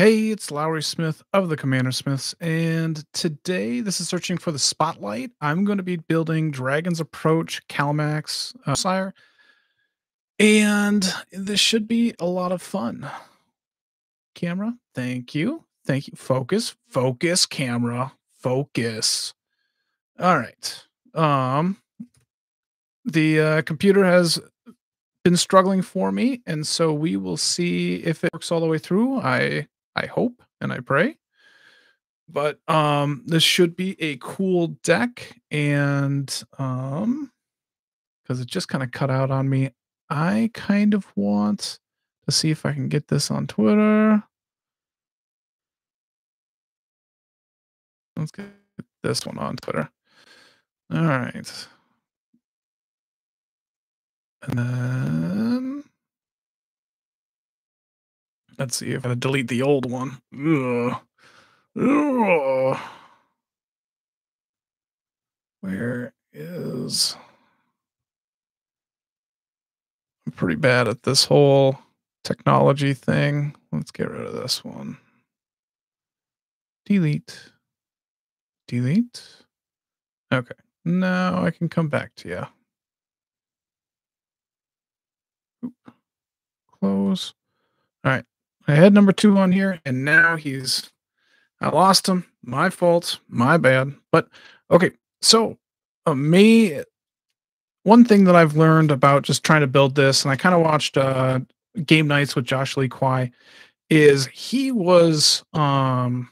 Hey, it's Lowry Smith of the Commander Smiths, and today this is searching for the spotlight. I'm going to be building Dragon's Approach Kalamax uh, Sire, and this should be a lot of fun. Camera, thank you. Thank you. Focus, focus, camera, focus. All right. Um, the uh, computer has been struggling for me, and so we will see if it works all the way through. I I hope and I pray. But um this should be a cool deck and um because it just kind of cut out on me. I kind of want to see if I can get this on Twitter. Let's get this one on Twitter. All right. And then Let's see if I delete the old one. Ugh. Ugh. Where is... I'm pretty bad at this whole technology thing. Let's get rid of this one. Delete. Delete. Okay. Now I can come back to you. Oop. Close. All right. I had number two on here, and now he's. I lost him. My fault. My bad. But okay. So, uh, me. One thing that I've learned about just trying to build this, and I kind of watched uh, game nights with Josh Lee Kwai, is he was um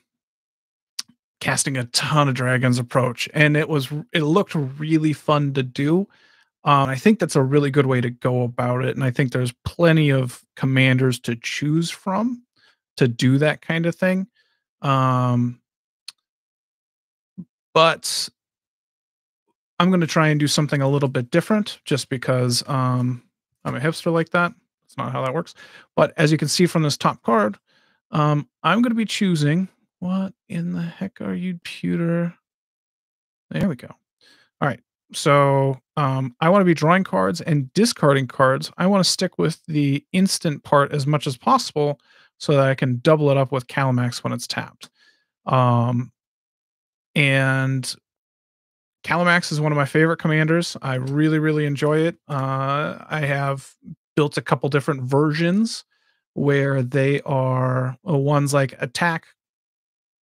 casting a ton of dragons approach and it was it looked really fun to do um, I think that's a really good way to go about it, and I think there's plenty of commanders to choose from to do that kind of thing. Um, but I'm going to try and do something a little bit different, just because um, I'm a hipster like that. That's not how that works. But as you can see from this top card, um, I'm going to be choosing. What in the heck are you, pewter? There we go. All right so um, I want to be drawing cards and discarding cards. I want to stick with the instant part as much as possible so that I can double it up with Kalamax when it's tapped. Um, and Kalamax is one of my favorite commanders. I really, really enjoy it. Uh, I have built a couple different versions where they are uh, ones like attack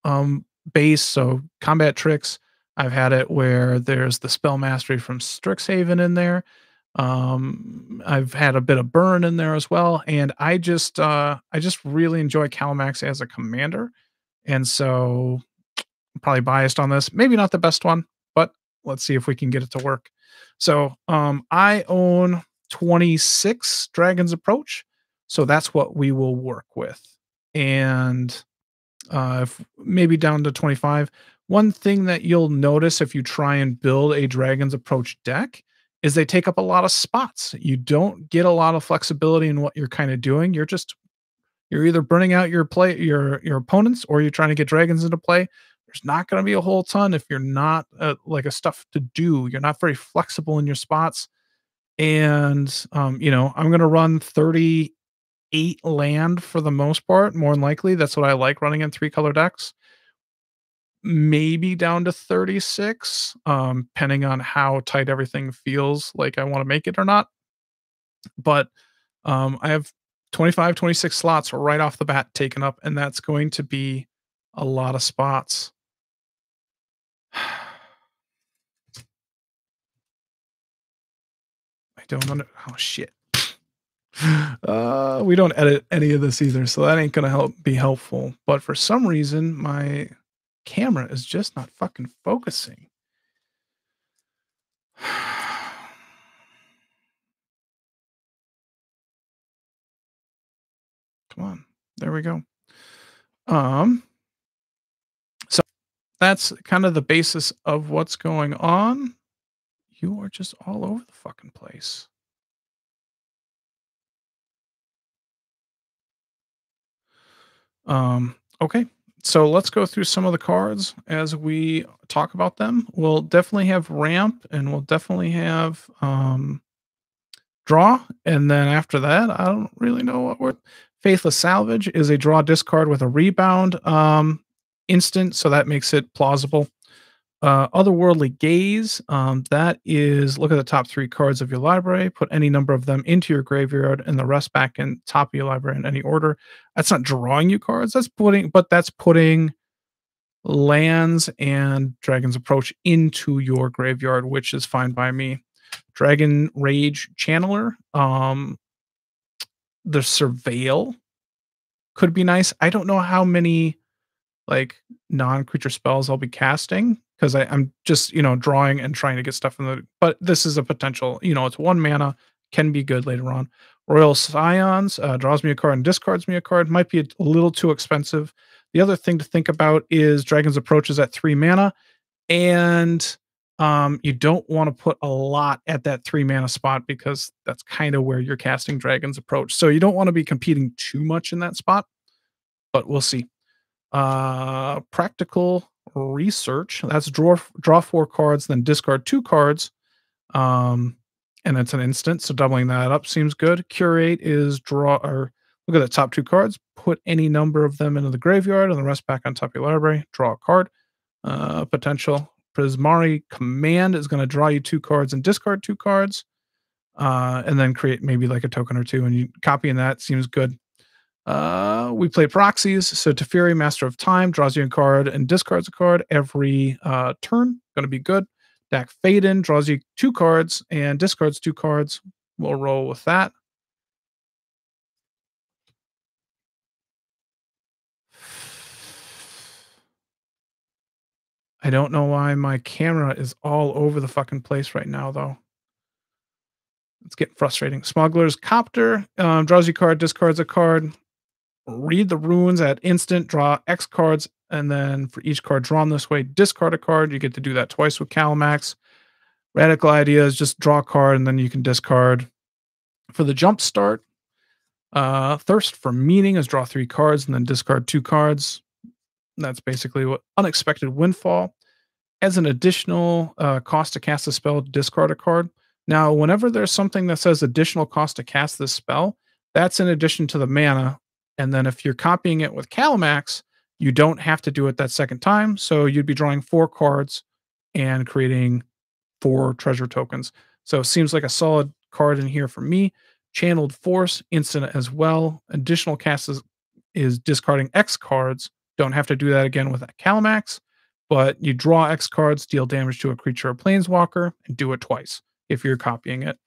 um, base, so combat tricks I've had it where there's the spell mastery from Strixhaven in there. Um, I've had a bit of burn in there as well, and I just uh, I just really enjoy Kalamax as a commander, and so I'm probably biased on this. Maybe not the best one, but let's see if we can get it to work. So um, I own 26 Dragons Approach, so that's what we will work with, and uh, if maybe down to 25 one thing that you'll notice if you try and build a Dragon's Approach deck is they take up a lot of spots. You don't get a lot of flexibility in what you're kind of doing. You're just you're either burning out your play your your opponents or you're trying to get dragons into play. There's not going to be a whole ton if you're not uh, like a stuff to do. You're not very flexible in your spots. And um, you know, I'm going to run 38 land for the most part, more than likely. That's what I like running in three color decks maybe down to 36 um depending on how tight everything feels like i want to make it or not. But um i have 25 26 slots right off the bat taken up and that's going to be a lot of spots. I don't under oh shit. Uh we don't edit any of this either so that ain't gonna help be helpful. But for some reason my camera is just not fucking focusing. Come on. There we go. Um so that's kind of the basis of what's going on. You are just all over the fucking place. Um okay so let's go through some of the cards as we talk about them. We'll definitely have ramp and we'll definitely have um, draw. And then after that, I don't really know what we're Faithless Salvage is a draw discard with a rebound um, instant, so that makes it plausible. Uh, Otherworldly Gaze, um, that is look at the top three cards of your library, put any number of them into your graveyard, and the rest back in top of your library in any order. That's not drawing you cards. That's putting, but that's putting lands and Dragon's Approach into your graveyard, which is fine by me. Dragon Rage Channeler, um, the Surveil could be nice. I don't know how many like non-creature spells I'll be casting because I'm just you know drawing and trying to get stuff in the. But this is a potential. You know, it's one mana, can be good later on. Royal Scions uh, draws me a card and discards me a card. Might be a little too expensive. The other thing to think about is Dragon's Approach is at three mana, and um, you don't want to put a lot at that three mana spot because that's kind of where you're casting Dragon's Approach. So you don't want to be competing too much in that spot, but we'll see. Uh, practical research. That's draw draw four cards, then discard two cards. Um, and it's an instant, so doubling that up seems good. Curate is draw or look at the top two cards, put any number of them into the graveyard and the rest back on top of your library. Draw a card. Uh, potential Prismari command is going to draw you two cards and discard two cards. Uh, and then create maybe like a token or two, and you copying that seems good. Uh, we play proxies. So Teferi, Master of Time, draws you a card and discards a card every uh, turn. Going to be good. Dack Fayden draws you two cards and discards two cards. We'll roll with that. I don't know why my camera is all over the fucking place right now, though. It's getting frustrating. Smuggler's Copter um, draws you a card, discards a card read the runes at instant, draw X cards, and then for each card drawn this way, discard a card. You get to do that twice with Kalamax. Radical idea is just draw a card and then you can discard. For the jump start, uh, Thirst for Meaning is draw three cards and then discard two cards. That's basically what Unexpected Windfall. As an additional uh, cost to cast a spell, discard a card. Now, whenever there's something that says additional cost to cast this spell, that's in addition to the mana and then if you're copying it with Kalamax, you don't have to do it that second time. So you'd be drawing four cards and creating four treasure tokens. So it seems like a solid card in here for me. Channeled Force, instant as well. Additional cast is, is discarding X cards. Don't have to do that again with Kalamax, but you draw X cards, deal damage to a creature or planeswalker, and do it twice if you're copying it.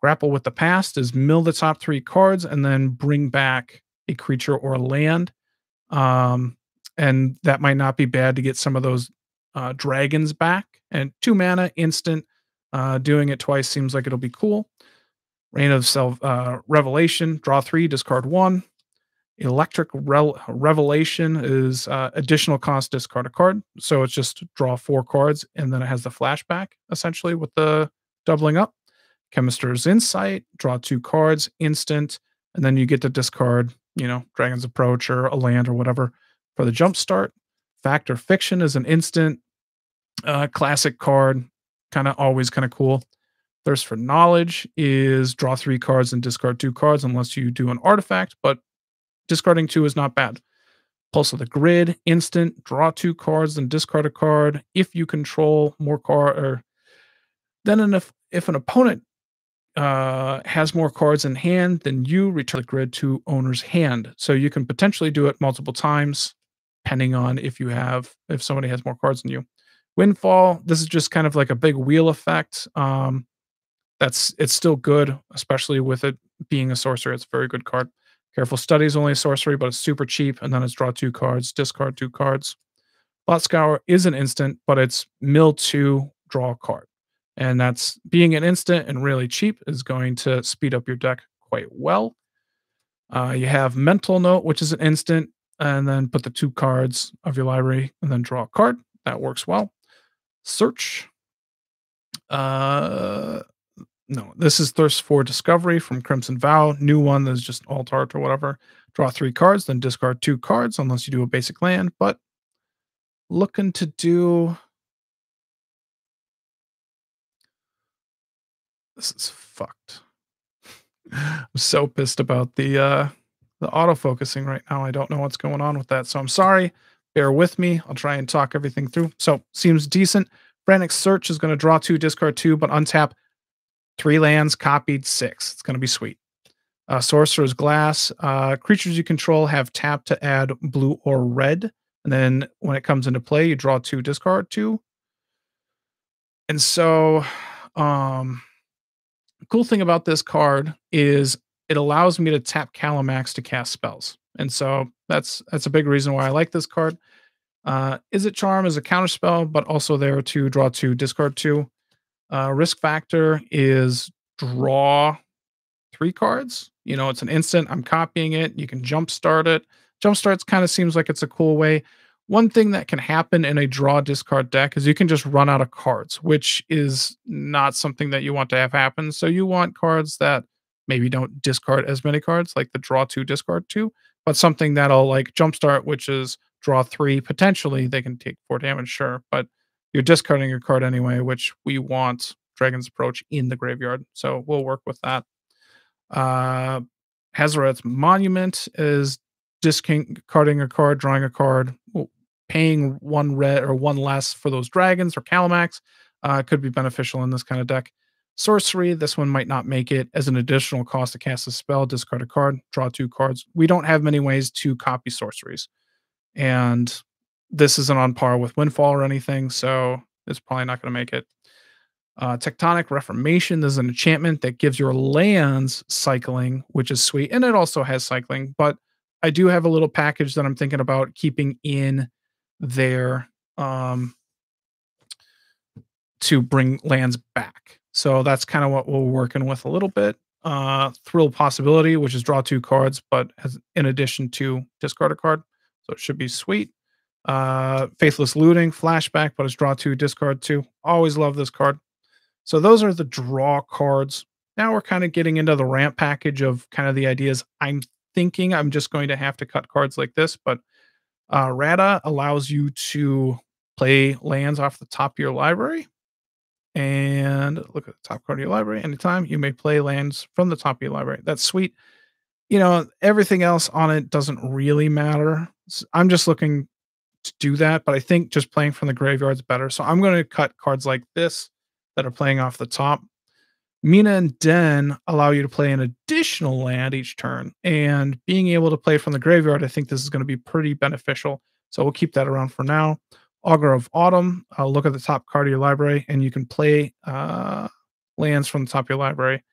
Grapple with the Past is mill the top three cards and then bring back a creature or land. Um, and that might not be bad to get some of those uh, dragons back. And two mana, instant. Uh, doing it twice seems like it'll be cool. Rain of Self uh, Revelation, draw three, discard one. Electric Revelation is uh, additional cost, discard a card. So it's just draw four cards, and then it has the flashback essentially with the doubling up. Chemister's Insight, draw two cards, instant, and then you get to discard you know, Dragon's Approach or a land or whatever for the jump start. Fact or Fiction is an instant uh, classic card, kind of always kind of cool. Thirst for Knowledge is draw three cards and discard two cards unless you do an artifact, but discarding two is not bad. Pulse of the Grid, instant, draw two cards and discard a card. If you control more card, or then if if an opponent uh, has more cards in hand than you, return the grid to owner's hand. So you can potentially do it multiple times, depending on if you have if somebody has more cards than you. Windfall. This is just kind of like a big wheel effect. Um, that's it's still good, especially with it being a sorcerer. It's a very good card. Careful Study is only a sorcery, but it's super cheap, and then it's draw two cards, discard two cards. Thought Scour is an instant, but it's mill two, draw a card and that's being an instant and really cheap is going to speed up your deck quite well. Uh, you have Mental Note, which is an instant, and then put the two cards of your library and then draw a card. That works well. Search. Uh, no, this is Thirst for Discovery from Crimson Vow. New one that's just alt art or whatever. Draw three cards, then discard two cards unless you do a basic land. But looking to do This is fucked. I'm so pissed about the uh the autofocusing right now. I don't know what's going on with that. So I'm sorry. Bear with me. I'll try and talk everything through. So seems decent. Frantic Search is going to draw two, discard two, but untap three lands, copied six. It's going to be sweet. Uh, Sorcerer's Glass. Uh, creatures you control have tap to add blue or red. And then when it comes into play, you draw two, discard two. And so, um, cool thing about this card is it allows me to tap Kalamax to cast spells. And so that's that's a big reason why I like this card. Uh, Izzet Charm is a counter spell, but also there to draw two, discard two. Uh, risk factor is draw three cards. You know, it's an instant. I'm copying it. You can jumpstart it. Jumpstarts kind of seems like it's a cool way. One thing that can happen in a draw discard deck is you can just run out of cards, which is not something that you want to have happen. So you want cards that maybe don't discard as many cards, like the draw two, discard two, but something that'll like jumpstart, which is draw three. Potentially they can take four damage, sure, but you're discarding your card anyway, which we want Dragon's Approach in the graveyard. So we'll work with that. Uh Hazoret's Monument is discarding a card, drawing a card, paying one red or one less for those dragons or Kalamax uh, could be beneficial in this kind of deck. Sorcery, this one might not make it as an additional cost to cast a spell, discard a card, draw two cards. We don't have many ways to copy sorceries. And this isn't on par with Windfall or anything, so it's probably not going to make it. Uh, Tectonic Reformation this is an enchantment that gives your lands cycling, which is sweet. And it also has cycling, but I do have a little package that I'm thinking about keeping in there um, to bring lands back. So that's kind of what we're working with a little bit. Uh, Thrill Possibility, which is draw two cards, but as in addition to discard a card. So it should be sweet. Uh, Faithless Looting, Flashback, but it's draw two, discard two. Always love this card. So those are the draw cards. Now we're kind of getting into the ramp package of kind of the ideas I'm thinking I'm just going to have to cut cards like this, but uh, Radha allows you to play lands off the top of your library. And look at the top card of your library. Anytime you may play lands from the top of your library. That's sweet. You know, everything else on it doesn't really matter. I'm just looking to do that, but I think just playing from the graveyard is better. So I'm going to cut cards like this that are playing off the top. Mina and Denn allow you to play an additional land each turn, and being able to play from the graveyard, I think this is going to be pretty beneficial. So we'll keep that around for now. Augur of Autumn, uh, look at the top card of your library, and you can play uh, lands from the top of your library.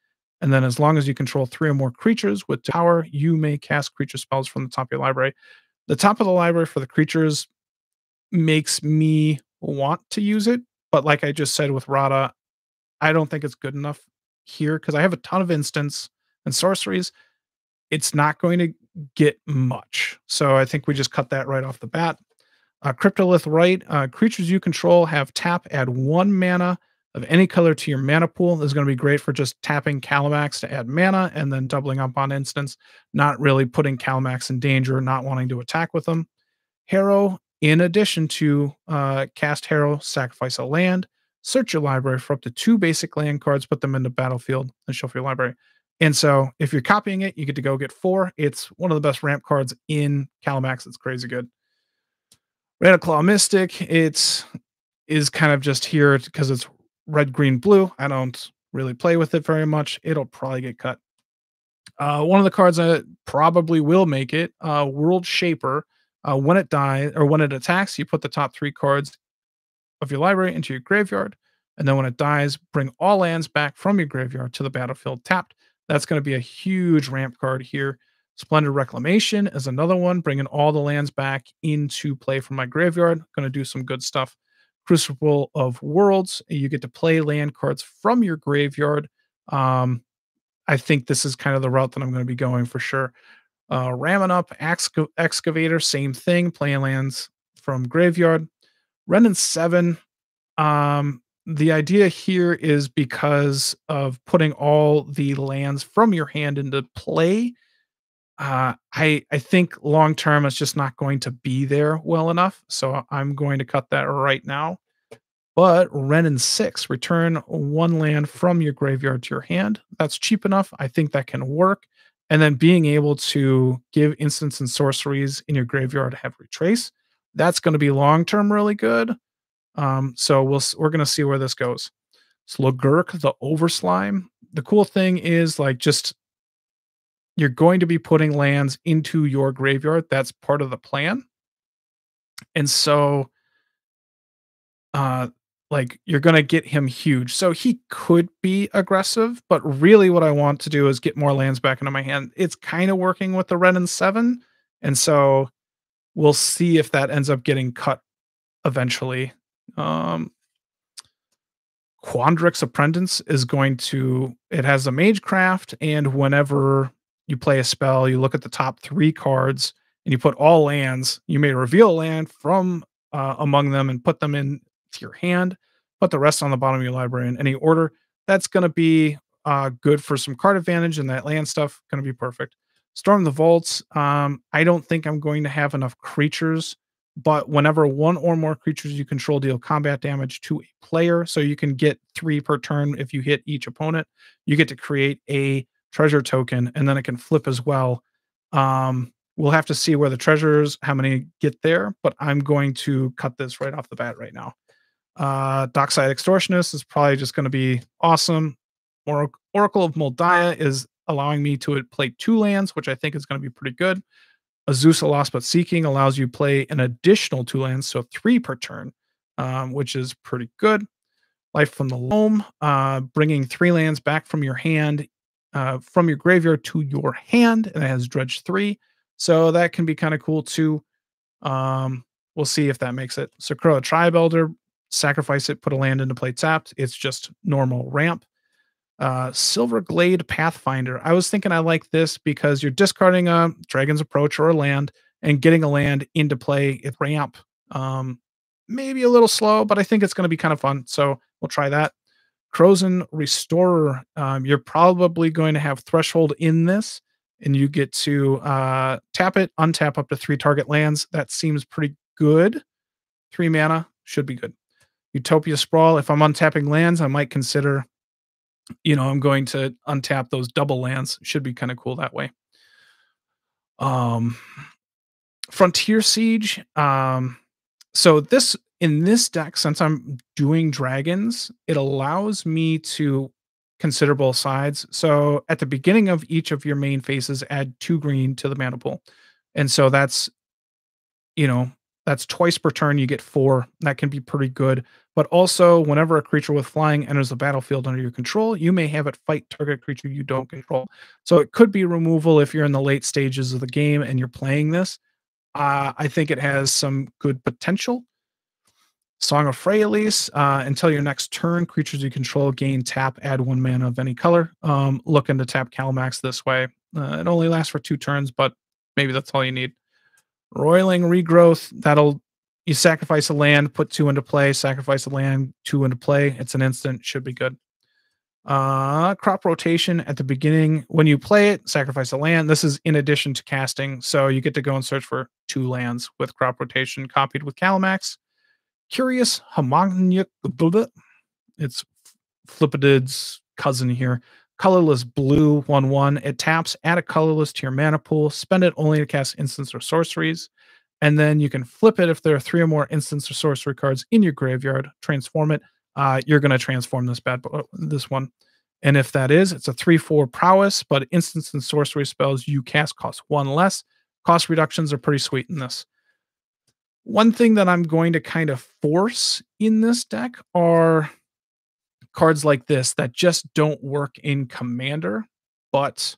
And then, as long as you control three or more creatures with power, you may cast creature spells from the top of your library. The top of the library for the creatures makes me want to use it, but like I just said with Radha, I don't think it's good enough here because I have a ton of instants and sorceries. It's not going to get much. So I think we just cut that right off the bat. Uh, Cryptolith Rite. uh, creatures you control have tap, add one mana of any color to your mana pool. This is going to be great for just tapping Kalamax to add mana and then doubling up on instants, not really putting Kalamax in danger, not wanting to attack with them. Harrow, in addition to uh, cast Harrow, sacrifice a land search your library for up to two basic land cards, put them in the battlefield, and shuffle your library. And so if you're copying it, you get to go get four. It's one of the best ramp cards in Kalamax. It's crazy good. Red Claw Mystic, it's is kind of just here because it's red, green, blue. I don't really play with it very much. It'll probably get cut. Uh, one of the cards that probably will make it, uh, World Shaper. Uh, when it dies or when it attacks, you put the top three cards of your library into your graveyard. And then when it dies, bring all lands back from your graveyard to the battlefield tapped. That's going to be a huge ramp card here. Splendid Reclamation is another one, bringing all the lands back into play from my graveyard. Going to do some good stuff. Crucible of Worlds, you get to play land cards from your graveyard. Um, I think this is kind of the route that I'm going to be going for sure. Uh, Ramunap, Exca- Excavator, same thing, playing lands from graveyard. Wrenn 7, um, the idea here is because of putting all the lands from your hand into play. Uh, I I think long term it's just not going to be there well enough, so I'm going to cut that right now. But Wrenn 6, return one land from your graveyard to your hand. That's cheap enough. I think that can work. and then being able to give instants and sorceries in your graveyard have retrace. That's going to be long term really good. Um, so we'll we're going to see where this goes. Slogurk, the Overslime. The cool thing is like just you're going to be putting lands into your graveyard. That's part of the plan. And so uh like you're going to get him huge. So he could be aggressive, but really what I want to do is get more lands back into my hand. It's kind of working with the Wrenn and 7, and so we'll see if that ends up getting cut eventually. Um Quandrix Apprentice is going to it has a magecraft and whenever you play a spell, you look at the top 3 cards and you put all lands, you may reveal a land from uh, among them and put them in to your hand, put the rest on the bottom of your library in any order. That's going to be uh, good for some card advantage, and that land stuff going to be perfect. Storm the Vaults. Um, I don't think I'm going to have enough creatures, but whenever one or more creatures you control deal combat damage to a player, so you can get three per turn if you hit each opponent, you get to create a treasure token, and then it can flip as well. Um, we'll have to see where the treasures, how many get there, but I'm going to cut this right off the bat right now. Uh, Dockside Extortionist is probably just going to be awesome. Or- Oracle of Daya is allowing me to play two lands, which I think is going to be pretty good. Azusa Lost But Seeking allows you play an additional two lands, so three per turn, um, which is pretty good. Life from the Loam, uh, bringing three lands back from your hand, uh, from your graveyard to your hand, and it has Dredge 3. So that can be kind of cool too. Um, we'll see if that makes it. Crow Tribe Elder sacrifice it, put a land into play tapped. It's just normal ramp. Uh, Silverglade Pathfinder. I was thinking I like this because you're discarding a Dragon's Approach or a land and getting a land into play at ramp. Um, maybe a little slow, but I think it's going to be kind of fun. So we'll try that. Krosan Restorer. Um, you're probably going to have Threshold in this, and you get to uh, tap it, untap up to three target lands. That seems pretty good. Three mana should be good. Utopia Sprawl. If I'm untapping lands, I might consider, you know, I'm going to untap those double lands. Should be kind of cool that way. Um, Frontier Siege. Um, so this in this deck, since I'm doing dragons, it allows me to consider both sides. So at the beginning of each of your main phases, add two green to the mana pool. And so that's, you know, that's twice per turn. You get four. That can be pretty good. But also, whenever a creature with flying enters the battlefield under your control, you may have it fight target creature you don't control. So it could be removal if you're in the late stages of the game and you're playing this. Uh, I think it has some good potential. Song of Freyalise. Uh, until your next turn, creatures you control gain tap, add one mana of any color. Um, looking to tap Kalamax this way. Uh, it only lasts for two turns, but maybe that's all you need. Roiling Regrowth. That'll you sacrifice a land, put two into play, sacrifice a land, two into play. It's an instant, should be good. Uh, crop rotation at the beginning. When you play it, sacrifice a land. This is in addition to casting, so you get to go and search for two lands with crop rotation copied with Kalamax. Curious Homunculus. It's Flipidid's cousin here. Colorless blue 1 1. It taps, add a colorless to your mana pool, spend it only to cast instants or sorceries. And then you can flip it if there are three or more instants or sorcery cards in your graveyard, transform it. Uh, you're going to transform this bad this one. And if that is, it's a 3 4 prowess, but instants and sorcery spells you cast cost one less. Cost reductions are pretty sweet in this. One thing that I'm going to kind of force in this deck are cards like this that just don't work in Commander, but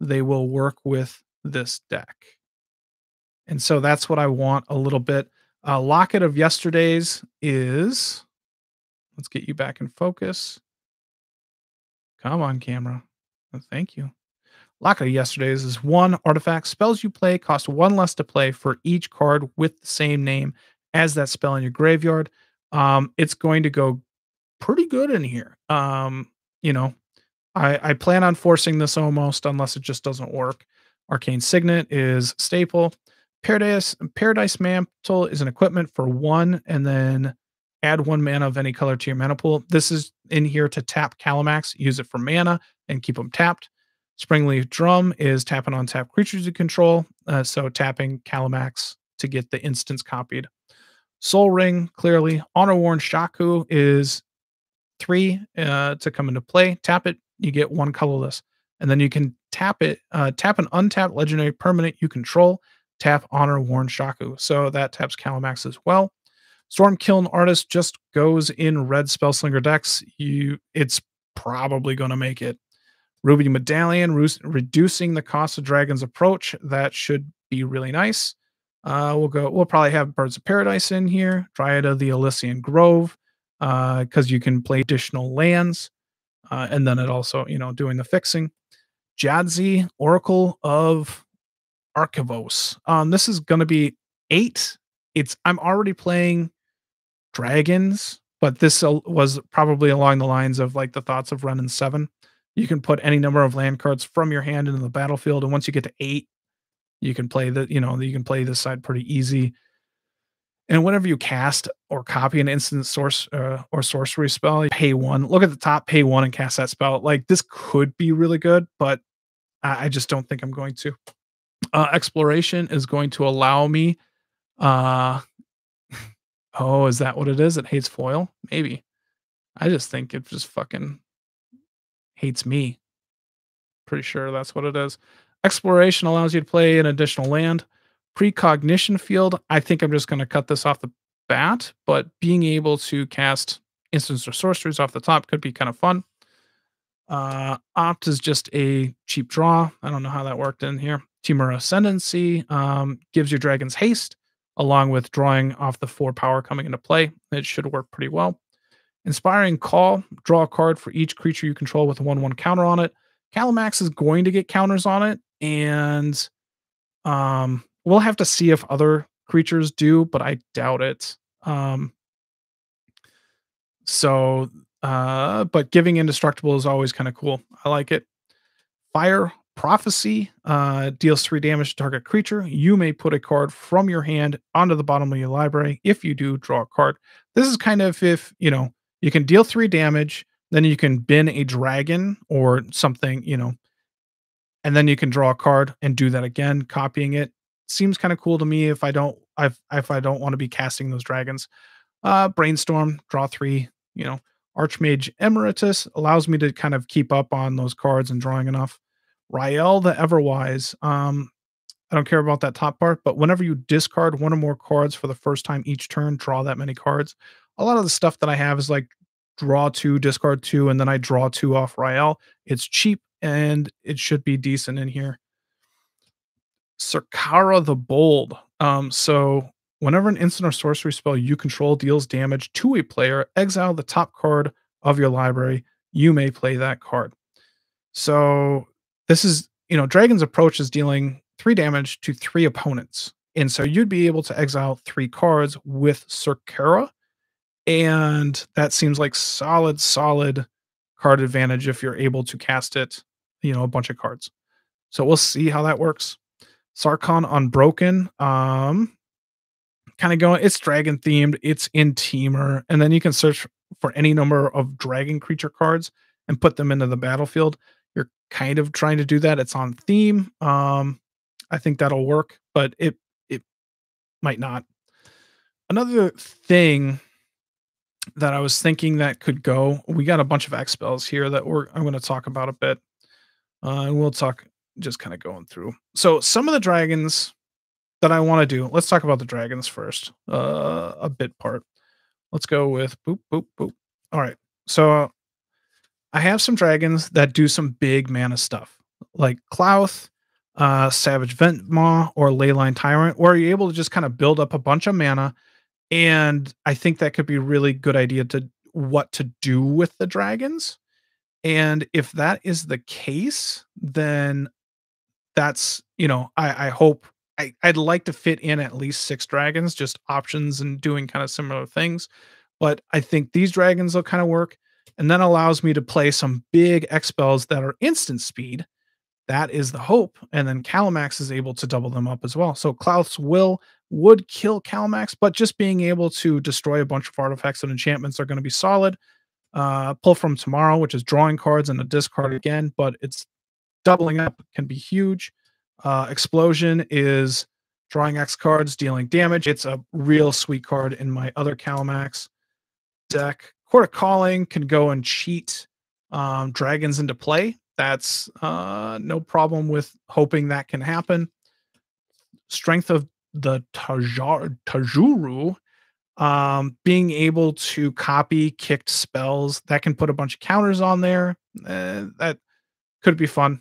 they will work with this deck. And so that's what I want a little bit. Uh, Locket of Yesterdays is, let's get you back in focus. Come on, camera. Thank you. Locket of Yesterdays is one artifact. Spells you play cost one less to play for each card with the same name as that spell in your graveyard. Um, it's going to go pretty good in here. Um, you know, I, I plan on forcing this almost unless it just doesn't work. Arcane Signet is staple. Paradise Paradise Mantle is an equipment for one, and then add one mana of any color to your mana pool. This is in here to tap Kalamax, use it for mana, and keep them tapped. Springleaf Drum is tapping on tap creatures you control. Uh, so tapping Kalamax to get the instance copied. Sol Ring, clearly. Honor Worn Shaku is three uh, to come into play. Tap it, you get one colorless. And then you can tap it, uh, tap an untapped legendary permanent you control, tap Honor Worn Shaku. So that taps Kalamax as well. Storm Kiln Artist just goes in red Spellslinger decks. You, it's probably going to make it. Ruby Medallion, re- reducing the cost of Dragon's Approach. That should be really nice. Uh, we'll go. We'll probably have Birds of Paradise in here. Dryad of the Elysian Grove, because uh, you can play additional lands, uh, and then it also, you know, doing the fixing. Jadzi, Oracle of Arcavios. Um, this is going to be eight. It's I'm already playing dragons, but this was probably along the lines of like the thoughts of running seven. You can put any number of land cards from your hand into the battlefield, and once you get to eight, you can play the you know you can play this side pretty easy. And whenever you cast or copy an instant source uh, or sorcery spell, pay one. Look at the top, pay one, and cast that spell. Like this could be really good, but I, I just don't think I'm going to. Uh, exploration is going to allow me. Uh, oh, is that what it is? It hates foil? Maybe. I just think it just fucking hates me. Pretty sure that's what it is. Exploration allows you to play an additional land. Precognition field, I think I'm just going to cut this off the bat, but being able to cast instants or sorceries off the top could be kind of fun. Uh, Opt is just a cheap draw. I don't know how that worked in here. Temur Ascendancy um, gives your dragons haste, along with drawing off the four power coming into play. It should work pretty well. Inspiring Call, draw a card for each creature you control with a 1 1 counter on it. Kalamax is going to get counters on it, and um, we'll have to see if other creatures do, but I doubt it. Um, so, uh, but giving indestructible is always kind of cool. I like it. Fire Prophecy uh, deals three damage to target creature. You may put a card from your hand onto the bottom of your library. If you do, draw a card. This is kind of if you know you can deal three damage, then you can bin a dragon or something, you know, and then you can draw a card and do that again, copying it. Seems kind of cool to me if I don't if if I don't want to be casting those dragons. Uh brainstorm, draw three, you know. Archmage Emeritus allows me to kind of keep up on those cards and drawing enough. Rielle the Everwise. Um, I don't care about that top part, but whenever you discard one or more cards for the first time each turn, draw that many cards. A lot of the stuff that I have is like draw two, discard two, and then I draw two off Rielle. It's cheap and it should be decent in here. Sarkara the Bold. Um, so whenever an instant or sorcery spell you control deals damage to a player, exile the top card of your library. You may play that card. So this is, you know, Dragon's approach is dealing three damage to three opponents. And so you'd be able to exile three cards with Sarkara and that seems like solid, solid card advantage if you're able to cast it, you know, a bunch of cards. So we'll see how that works. Sarkhan Unbroken, um, kind of going, it's dragon themed, it's in Temur, and then you can search for any number of dragon creature cards and put them into the battlefield. You're kind of trying to do that. It's on theme. Um, I think that'll work, but it it might not. Another thing that I was thinking that could go. We got a bunch of X spells here that we're I'm going to talk about a bit, uh, and we'll talk just kind of going through. So some of the dragons that I want to do. Let's talk about the dragons first. Uh, a bit part. Let's go with boop boop boop. All right. So I have some dragons that do some big mana stuff, like Klauth, uh, Savage Ventmaw, or Leyline Tyrant, where you're able to just kind of build up a bunch of mana and I think that could be a really good idea to what to do with the dragons. And if that is the case, then that's you know I, I hope I, I'd like to fit in at least six dragons, just options and doing kind of similar things. But I think these dragons will kind of work, and then allows me to play some big X spells that are instant speed. That is the hope, and then Kalamax is able to double them up as well. So Klauth's will would kill Kalamax, but just being able to destroy a bunch of artifacts and enchantments are going to be solid. Uh, pull from tomorrow, which is drawing cards and a discard again, but it's doubling up can be huge. Uh, Explosion is drawing X cards, dealing damage. It's a real sweet card in my other Kalamax deck. Court of Calling can go and cheat um, dragons into play. That's uh, no problem with hoping that can happen. Strength of the Tajar- Tajuru, um, being able to copy kicked spells, that can put a bunch of counters on there. Uh, that could be fun.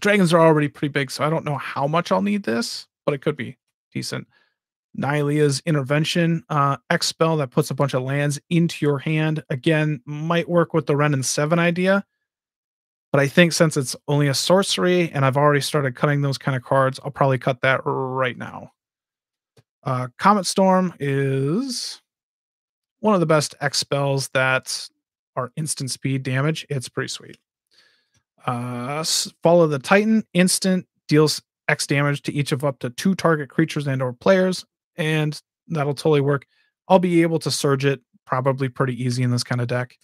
Dragons are already pretty big, so I don't know how much I'll need this, but it could be decent. Nylea's intervention, uh, X spell that puts a bunch of lands into your hand. Again, might work with the Wrenn and Seven idea. But I think since it's only a sorcery and I've already started cutting those kind of cards, I'll probably cut that right now. Uh, Comet Storm is one of the best X spells that are instant speed damage. It's pretty sweet. Uh, Follow the Titan, instant, deals X damage to each of up to two target creatures and or players and that'll totally work. I'll be able to surge it probably pretty easy in this kind of deck.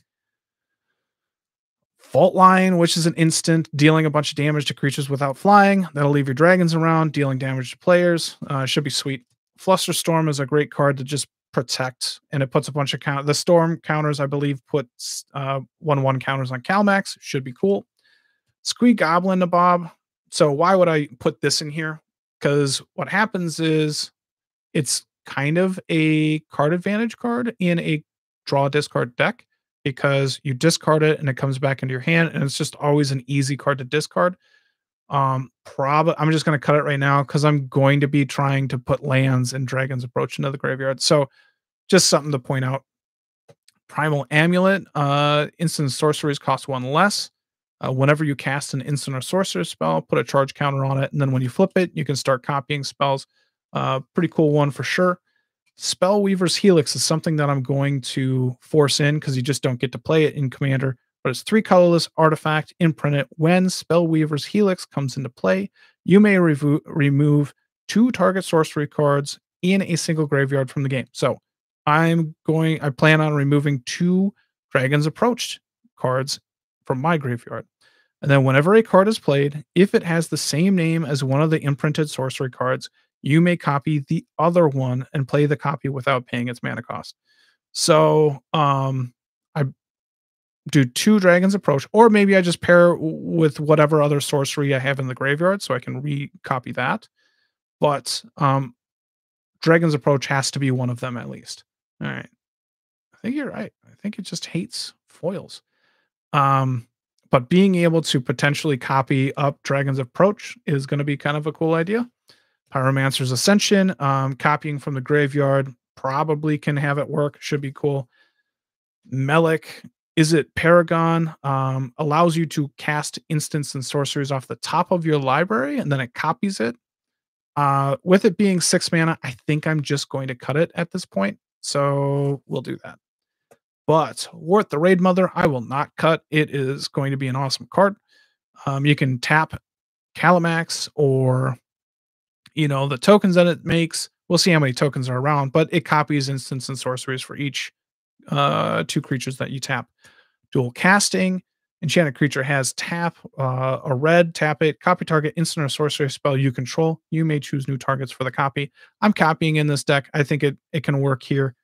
Fault Line, which is an instant, dealing a bunch of damage to creatures without flying. That'll leave your dragons around, dealing damage to players. Uh, should be sweet. Flusterstorm is a great card to just protect, and it puts a bunch of count. The storm counters, I believe, puts uh, one one counters on Kalamax. Should be cool. Squee Goblin Nabob. So why would I put this in here? Because what happens is it's kind of a card advantage card in a draw discard deck because you discard it and it comes back into your hand and it's just always an easy card to discard. Um probably I'm just going to cut it right now cuz I'm going to be trying to put lands and dragons approach into the graveyard. So just something to point out. Primal Amulet, uh instant sorceries cost one less. Uh, whenever you cast an instant or sorcerer spell, put a charge counter on it, and then when you flip it, you can start copying spells. Uh, pretty cool one for sure. Spellweaver's Helix is something that I'm going to force in because you just don't get to play it in Commander. But it's three colorless artifact imprinted. When Spellweaver's Helix comes into play, you may revo- remove two target sorcery cards in a single graveyard from the game. So I'm going, I plan on removing two Dragon's Approach cards from my graveyard. And then whenever a card is played, if it has the same name as one of the imprinted sorcery cards, you may copy the other one and play the copy without paying its mana cost. So um, I do two Dragons Approach, or maybe I just pair with whatever other sorcery I have in the graveyard so I can recopy that. But um, Dragon's Approach has to be one of them at least. All right. I think you're right. I think it just hates foils. Um, but being able to potentially copy up Dragon's Approach is going to be kind of a cool idea. Pyromancer's Ascension, um, copying from the graveyard probably can have it work. Should be cool. Melek, Izzet Paragon, um, allows you to cast instants and sorceries off the top of your library, and then it copies it. Uh, with it being six mana, I think I'm just going to cut it at this point. So we'll do that. But Wort the Raid Mother, I will not cut. It is going to be an awesome card. Um, you can tap Kalamax or you know, the tokens that it makes. We'll see how many tokens are around, but it copies instants and sorceries for each uh, two creatures that you tap. Dual casting. Enchanted creature has tap uh, a red, tap it, copy target, instant or sorcery spell you control. You may choose new targets for the copy. I'm copying in this deck. I think it, it can work here.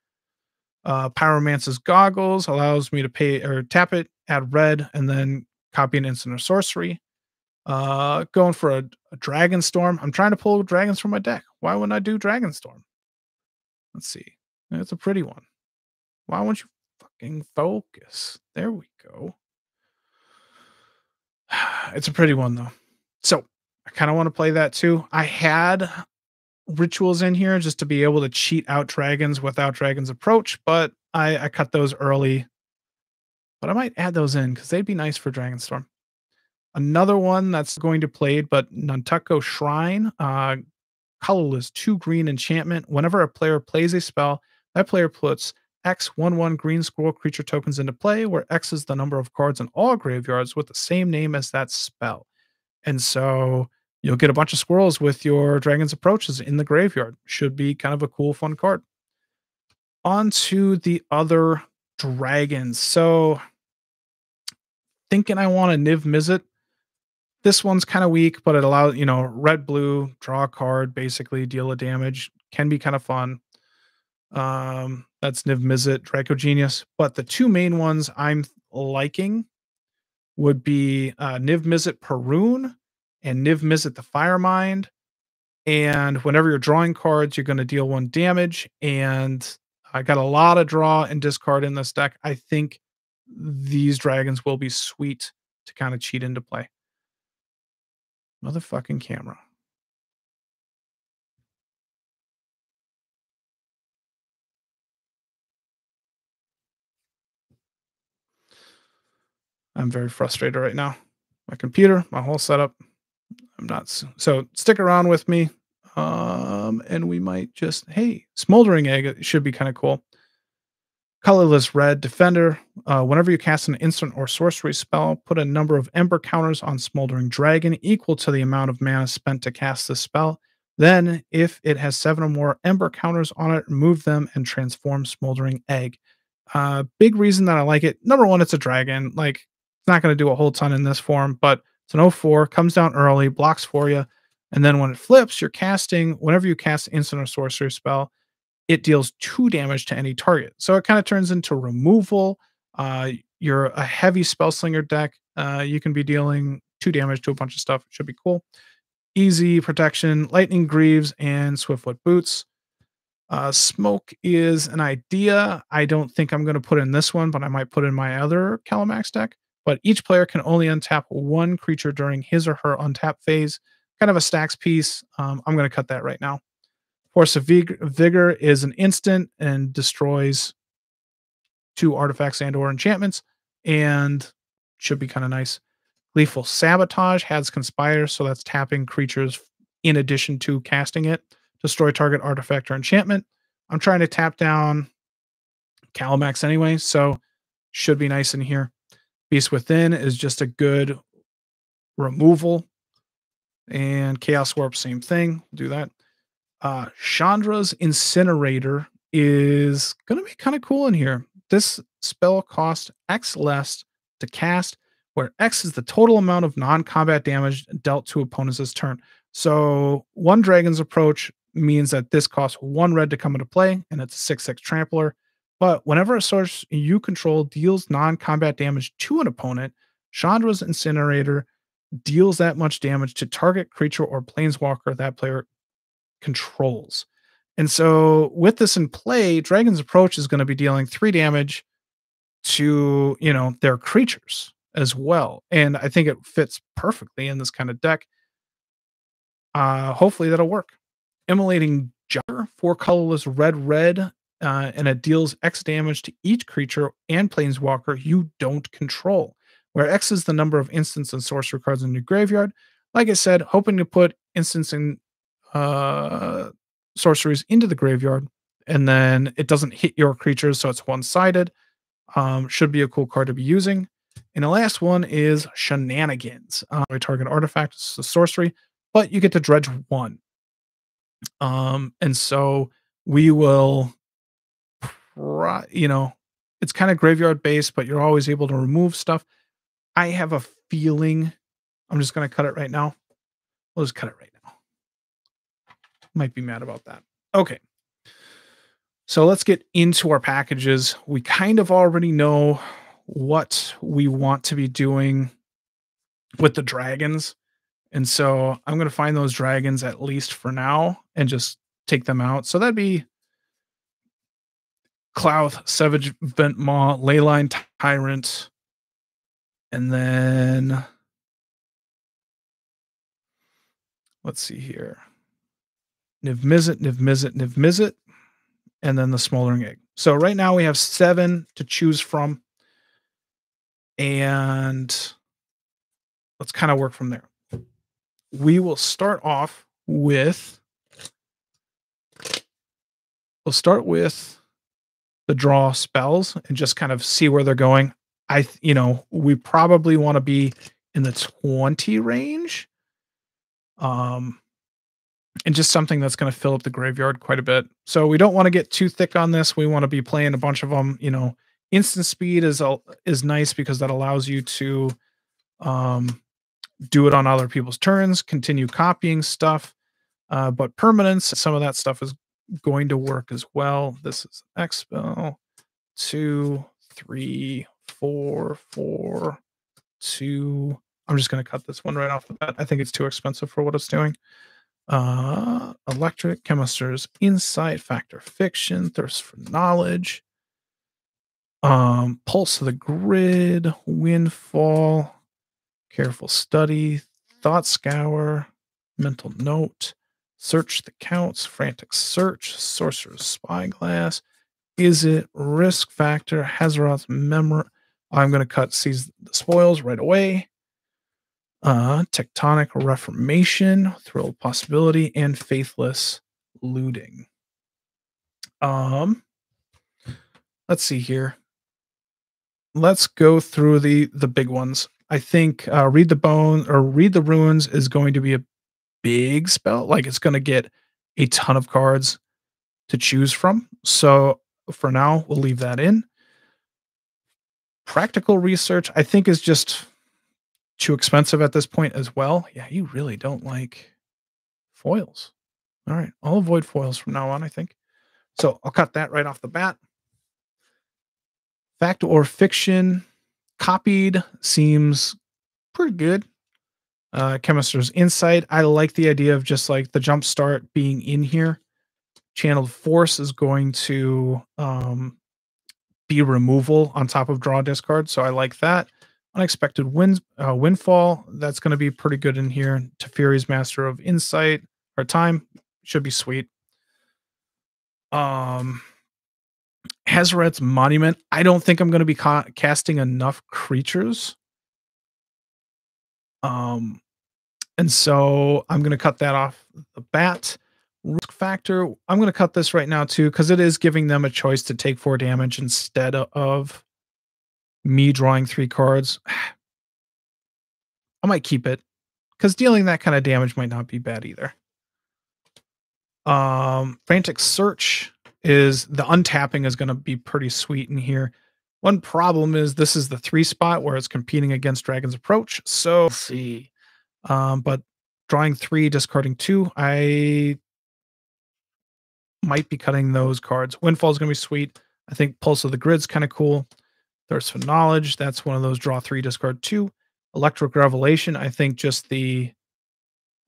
Uh, Pyromancer's Goggles allows me to pay or tap it, add red, and then copy an instant or sorcery. Uh, going for a, a Dragon Storm. I'm trying to pull dragons from my deck. Why wouldn't I do Dragon Storm? Let's see. It's a pretty one. Why won't you fucking focus? There we go. It's a pretty one though. So I kind of want to play that too. I had rituals in here just to be able to cheat out dragons without dragons approach, but I, I cut those early. But I might add those in because they'd be nice for Dragonstorm. Another one that's going to play, but Nantuko Shrine, uh, colorless, two green enchantment. Whenever a player plays a spell, that player puts X one one green squirrel creature tokens into play, where X is the number of cards in all graveyards with the same name as that spell. And so you'll get a bunch of squirrels with your dragon's approaches in the graveyard. Should be kind of a cool, fun card. On to the other dragons. So thinking I want to Niv Mizzet this one's kind of weak, but it allows, you know, red, blue, draw a card, basically deal a damage. Can be kind of fun. Um, that's Niv Mizzet, Dracogenius. But the two main ones I'm liking would be uh, Niv Mizzet Parun and Niv Mizzet the Firemind. And whenever you're drawing cards, you're going to deal one damage. And I got a lot of draw and discard in this deck. I think these dragons will be sweet to kind of cheat into play. Motherfucking camera. I'm very frustrated right now. My computer, my whole setup. I'm not so stick around with me. Um, and we might just hey, smoldering egg should be kind of cool. Colorless red defender. Uh, whenever you cast an instant or sorcery spell, put a number of ember counters on Smoldering Dragon equal to the amount of mana spent to cast the spell. Then, if it has seven or more ember counters on it, remove them and transform Smoldering Egg. Uh, big reason that I like it. Number one, it's a dragon. Like, it's not going to do a whole ton in this form, but it's an 04, comes down early, blocks for you. And then when it flips, you're casting, whenever you cast instant or sorcery spell, it deals two damage to any target. So it kind of turns into removal. Uh, you're a heavy spell slinger deck. Uh, you can be dealing two damage to a bunch of stuff. It should be cool. Easy protection, lightning greaves, and swiftfoot boots. Uh, smoke is an idea. I don't think I'm going to put in this one, but I might put in my other Kalamax deck. But each player can only untap one creature during his or her untap phase. Kind of a stacks piece. Um, I'm going to cut that right now. Force of Vigor is an instant and destroys two artifacts and or enchantments and should be kind of nice. Gleeful Sabotage has Conspire, so that's tapping creatures in addition to casting it. Destroy target artifact or enchantment. I'm trying to tap down Kalamax anyway, so should be nice in here. Beast Within is just a good removal. And Chaos Warp, same thing. Do that. Uh, Chandra's Incinerator is going to be kind of cool in here. This spell costs X less to cast, where X is the total amount of non combat damage dealt to opponents this turn. So, one dragon's approach means that this costs one red to come into play, and it's a 6 6 trampler. But whenever a source you control deals non combat damage to an opponent, Chandra's Incinerator deals that much damage to target creature or planeswalker that player controls. And so with this in play, Dragon's Approach is going to be dealing three damage to, you know, their creatures as well. And I think it fits perfectly in this kind of deck. Uh hopefully that'll work. Immolating Gyre, four colorless red red, uh, and it deals X damage to each creature and planeswalker you don't control, where X is the number of instants and sorcery cards in your graveyard. Like I said, hoping to put instants in uh, sorceries into the graveyard, and then it doesn't hit your creatures, so it's one sided. Um, should be a cool card to be using. And the last one is Shenanigans. Uh, target artifact, it's a sorcery, but you get to dredge one. Um, and so we will, you know, it's kind of graveyard based, but you're always able to remove stuff. I have a feeling I'm just going to cut it right now. We'll just cut it right might be mad about that. Okay. So let's get into our packages. We kind of already know what we want to be doing with the dragons. And so I'm going to find those dragons at least for now and just take them out. So that'd be Klauth, Savage Ventmaw, Leyline Tyrant, and then let's see here. Niv Mizzet, Niv Mizzet, Niv Mizzet, and then the smoldering egg. So right now we have seven to choose from. And let's kind of work from there. We will start off with we'll start with the draw spells and just kind of see where they're going. I you know, we probably want to be in the 20 range. Um and just something that's going to fill up the graveyard quite a bit. So we don't want to get too thick on this. We want to be playing a bunch of them. You know, instant speed is is nice because that allows you to um, do it on other people's turns, continue copying stuff. Uh, but permanence, some of that stuff is going to work as well. This is expel two, three, four, four, two. I'm just going to cut this one right off the bat. I think it's too expensive for what it's doing. Uh, electric, chemisters, insight, fact or fiction, thirst for knowledge, um, pulse of the grid, windfall, careful study, thought scour, mental note, search the counts, frantic search, sorcerer's spyglass. Is it risk factor, Hazoret's memory? I'm going to cut seize the spoils right away. Uh, tectonic reformation, thrill possibility, and faithless looting. Um, let's see here. Let's go through the the big ones. I think uh, read the bone or read the ruins is going to be a big spell. Like it's going to get a ton of cards to choose from. So for now, we'll leave that in. Practical research, I think, is just too expensive at this point as well. Yeah, you really don't like foils. All right, I'll avoid foils from now on, I think. So I'll cut that right off the bat. Fact or fiction, copied seems pretty good. Uh, Insight, I like the idea of just like the jump start being in here. Channeled Force is going to um, be removal on top of draw discard, so I like that. Unexpected wind, uh, Windfall, that's going to be pretty good in here. Teferi's Master of Insight or Time should be sweet. Um, Hazoret's Monument. I don't think I'm going to be ca- casting enough creatures. Um, and so I'm going to cut that off the bat. Risk factor. I'm going to cut this right now too because it is giving them a choice to take four damage instead of me drawing three cards. I might keep it because dealing that kind of damage might not be bad either. Um, frantic search is the untapping is going to be pretty sweet in here. One problem is this is the three spot where it's competing against Dragon's Approach. So let's see. Um, but drawing three, discarding two, I might be cutting those cards. Windfall is going to be sweet. I think Pulse of the Grid's kind of cool. Thirst for Knowledge, that's one of those draw three, discard two. Electric Revelation, I think just the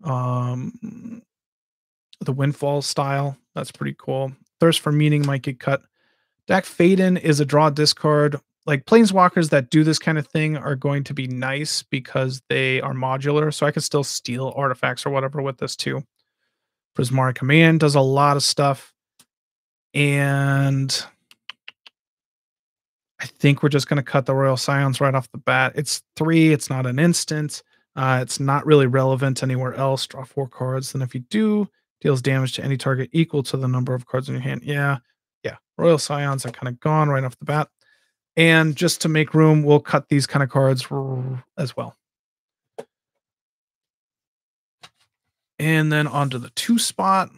um the Windfall style, that's pretty cool. Thirst for Meaning might get cut. Dack Fayden is a draw discard. Like planeswalkers that do this kind of thing are going to be nice because they are modular. So I can still steal artifacts or whatever with this too. Prismari Command does a lot of stuff. And I think we're just going to cut the Royal Scions right off the bat. It's three, it's not an instant. Uh, it's not really relevant anywhere else. Draw four cards. Then if you do, deals damage to any target equal to the number of cards in your hand. Yeah, yeah. Royal Scions are kind of gone right off the bat. And just to make room, we'll cut these kind of cards as well. And then onto the two spot.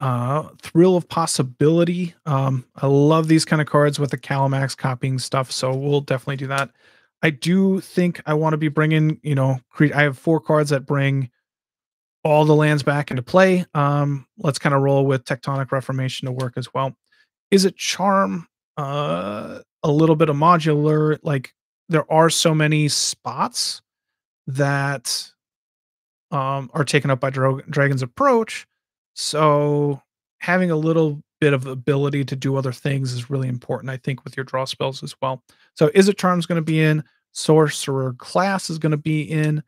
Uh, Thrill of Possibility. Um, I love these kind of cards with the Kalamax copying stuff, so we'll definitely do that. I do think I want to be bringing, you know, cre- I have four cards that bring all the lands back into play. Um, let's kind of roll with Tectonic Reformation to work as well. Izzet Charm? Uh, a little bit of modular. Like there are so many spots that um, are taken up by Dra- Dragon's Approach. So having a little bit of ability to do other things is really important, I think, with your draw spells as well. So Izzet Charm's going to be in. Sorcerer class is going to be in.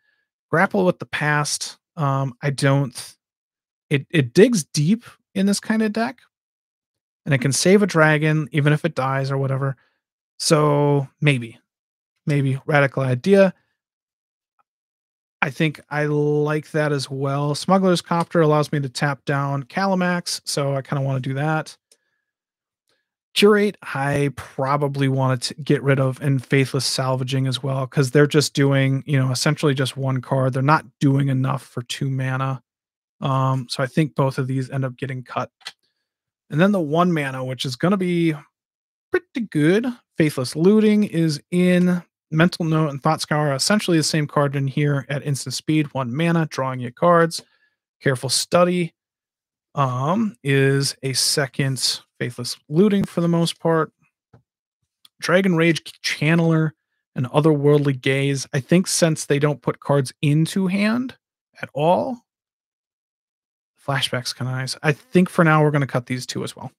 Grapple with the past. Um, I don't. It it digs deep in this kind of deck, and it can save a dragon even if it dies or whatever. So maybe, maybe radical idea. I think I like that as well. Smuggler's Copter allows me to tap down Kalamax, so I kind of want to do that. Curate, I probably want to get rid of, and Faithless Salvaging as well, because they're just doing, you know, essentially just one card. They're not doing enough for two mana. Um, so I think both of these end up getting cut. And then the one mana, which is going to be pretty good. Faithless Looting is in Mental Note and Thought Scour are essentially the same card in here at instant speed, one mana, drawing your cards. Careful Study um, is a second Faithless Looting for the most part. Dragon Rage Channeler and Otherworldly Gaze. I think since they don't put cards into hand at all, flashback's kind of nice. I think for now we're going to cut these two as well.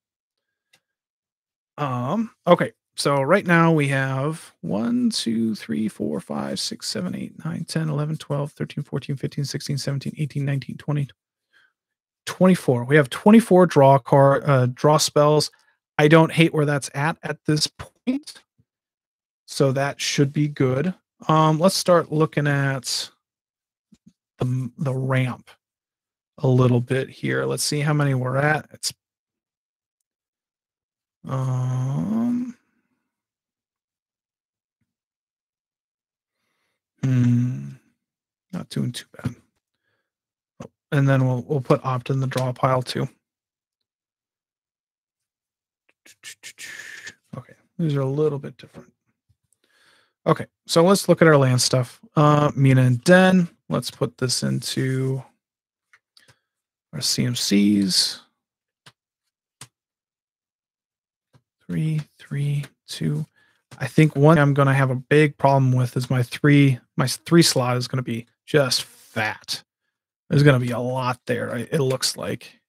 Um, okay. So right now we have 1, 2, 3, 4, 5, 6, 7, 8, 9, 10, 11, 12, 13, 14, 15, 16, 17, 18, 19, 20, 24. We have 24 draw card uh, draw spells. I don't hate where that's at at this point. So that should be good. Um, let's start looking at the, the ramp a little bit here. Let's see how many we're at. It's um hmm, not doing too bad. Oh, and then we'll we'll put opt in the draw pile too. Okay, these are a little bit different. Okay, so let's look at our land stuff. Uh, Mina and Denn. Let's put this into our CMCs. Three, three, two. I think one I'm going to have a big problem with is my three. My three slot is going to be just fat. There's going to be a lot there. It looks like.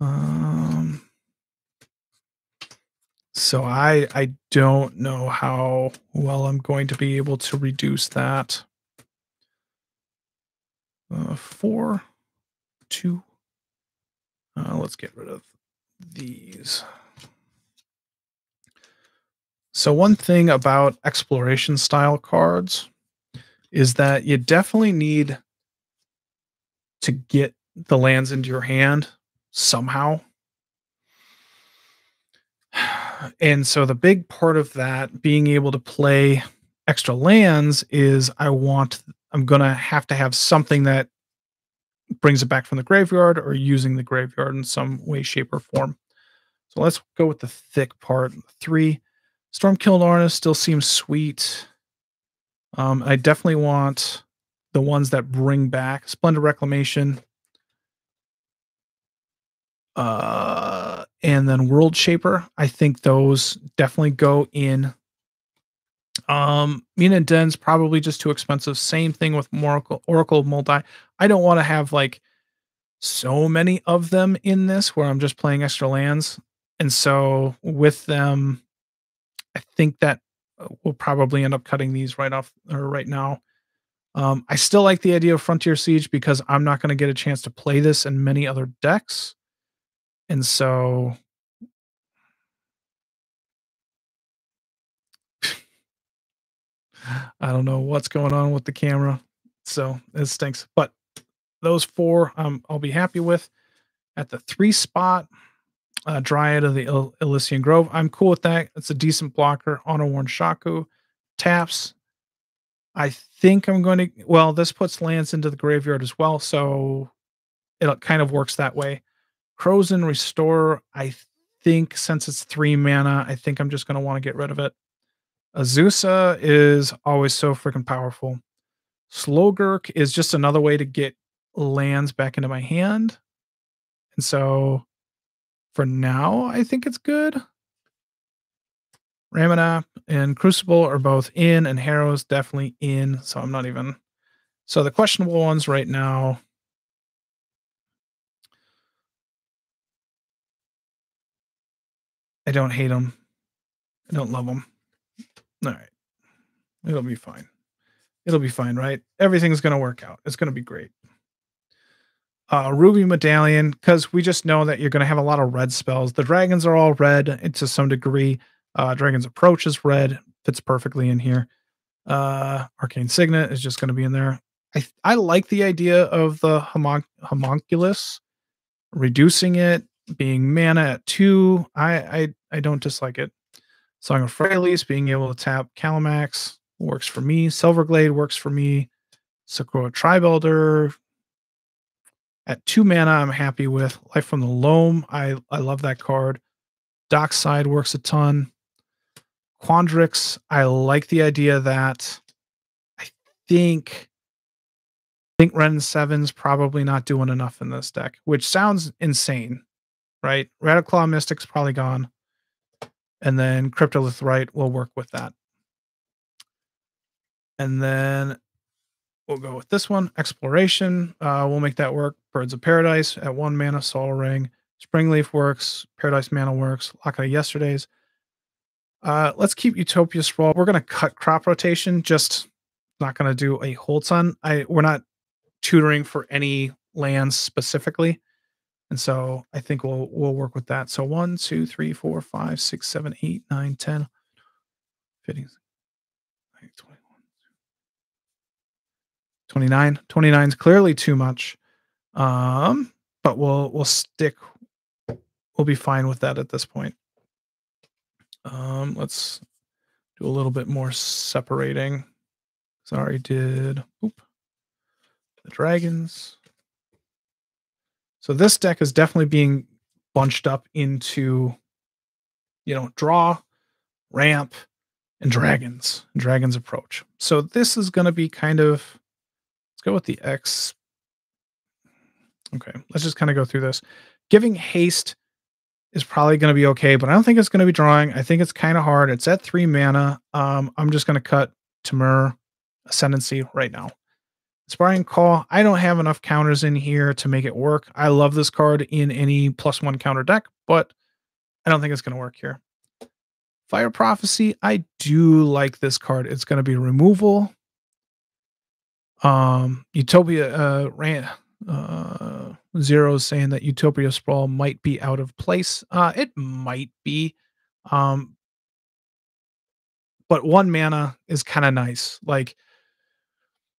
Um, so I I don't know how well I'm going to be able to reduce that. Uh, four, two. Uh, let's get rid of these. So one thing about exploration style cards is that you definitely need to get the lands into your hand somehow and so the big part of that being able to play extra lands is I want I'm going to have to have something that brings it back from the graveyard or using the graveyard in some way shape or form. So let's go with the thick part. 3 Stormkiln Artist still seems sweet. Um, I definitely want the ones that bring back Splendid Reclamation. Uh and then World Shaper. I think those definitely go in. Um, Mina Denn's probably just too expensive. Same thing with Oracle, Oracle Multi. I don't want to have like so many of them in this where I'm just playing extra lands. And so with them, I think that we'll probably end up cutting these right off or right now. Um, I still like the idea of Frontier Siege because I'm not going to get a chance to play this in many other decks. And so I don't know what's going on with the camera. So it stinks. But those four um, I'll be happy with. At the three spot, uh, Dryad of the El- Elysian Grove. I'm cool with that. It's a decent blocker. Honor Worn Shaku. Taps. I think I'm going to. Well, this puts lands into the graveyard as well. So it kind of works that way. Crows and Restore, I think since it's three mana, I think I'm just going to want to get rid of it. Azusa is always so freaking powerful. Slogurk is just another way to get lands back into my hand. And so for now, I think it's good. Ramunap and Crucible are both in, and Harrow's definitely in. So I'm not even. So the questionable ones right now I don't hate them. I don't love them. All right. It'll be fine. It'll be fine, right? Everything's going to work out. It's going to be great. Uh, Ruby Medallion, because we just know that you're going to have a lot of red spells. The dragons are all red to some degree. Uh, Dragon's Approach is red, fits perfectly in here. Uh, Arcane Signet is just going to be in there. I I like the idea of the homon- homunculus, reducing it, being mana at two. I I I don't dislike it. Song of Freyalise, being able to tap Kalamax works for me. Silverglade works for me. Sakura Tribe Elder. At two mana, I'm happy with. Life from the Loam, I, I love that card. Dockside works a ton. Quandrix, I like the idea that I think I think Wrenn 7's probably not doing enough in this deck, which sounds insane, right? Claw Mystic's probably gone. And then Cryptolith will work with that. And then we'll go with this one, Exploration. Uh, we'll make that work. Birds of Paradise at one mana, Sol Ring. Springleaf works. Paradise Mana works. Lock of Yesterday's. Uh, let's keep Utopia Sprawl. We're going to cut crop rotation. Just not going to do a whole ton. I we're not tutoring for any lands specifically, and so I think we'll we'll work with that. So one, two, three, four, five, six, seven, eight, nine, ten. Fitting. 29 29 is clearly too much um but we'll we'll stick we'll be fine with that at this point um, let's do a little bit more separating. Sorry, did oop, the dragons. So this deck is definitely being bunched up into, you know, draw, ramp, and dragons. Dragons approach. So this is going to be kind of. Let's go with the X. Okay, let's just kind of go through this. Giving haste is probably going to be okay, but I don't think it's going to be drawing. I think it's kind of hard. It's at three mana. Um, I'm just going to cut Temur Ascendancy right now. Inspiring Call. I don't have enough counters in here to make it work. I love this card in any plus one counter deck, but I don't think it's going to work here. Fire Prophecy. I do like this card. It's going to be removal. Um, Utopia uh, ran uh, Zero saying that Utopia Sprawl might be out of place. Uh, it might be. Um, but one mana is kind of nice. Like,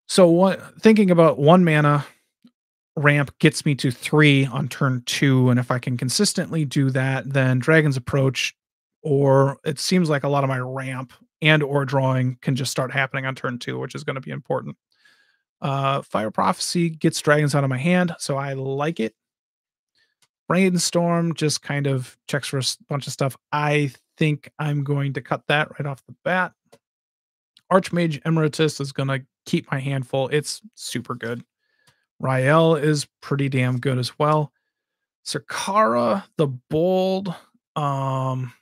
so one thinking about one mana ramp gets me to three on turn two. And if I can consistently do that, then Dragon's Approach, or it seems like a lot of my ramp and or drawing can just start happening on turn two, which is going to be important. Uh, Fire Prophecy gets dragons out of my hand, so I like it. Brainstorm just kind of checks for a bunch of stuff. I think I'm going to cut that right off the bat. Archmage Emeritus is going to keep my hand full. It's super good. Rielle is pretty damn good as well. Sakara the Bold. Um,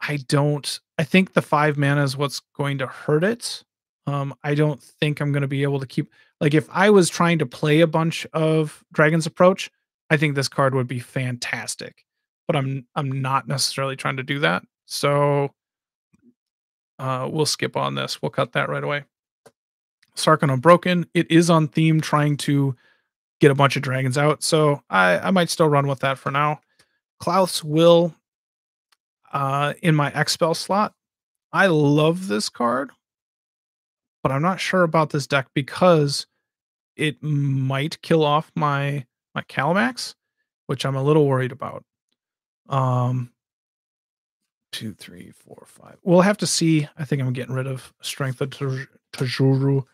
I don't. I think the five mana is what's going to hurt it. Um, I don't think I'm going to be able to keep like if I was trying to play a bunch of Dragon's Approach, I think this card would be fantastic. But I'm I'm not necessarily trying to do that. So uh, we'll skip on this. We'll cut that right away. Sarkhan Unbroken. It is on theme trying to get a bunch of dragons out. So I, I might still run with that for now. Klauth's Will uh, in my Expel slot. I love this card but I'm not sure about this deck because it might kill off my my Kalamax, which I'm a little worried about. Um, two, three, four, five. We'll have to see. I think I'm getting rid of Strength of Tajuru.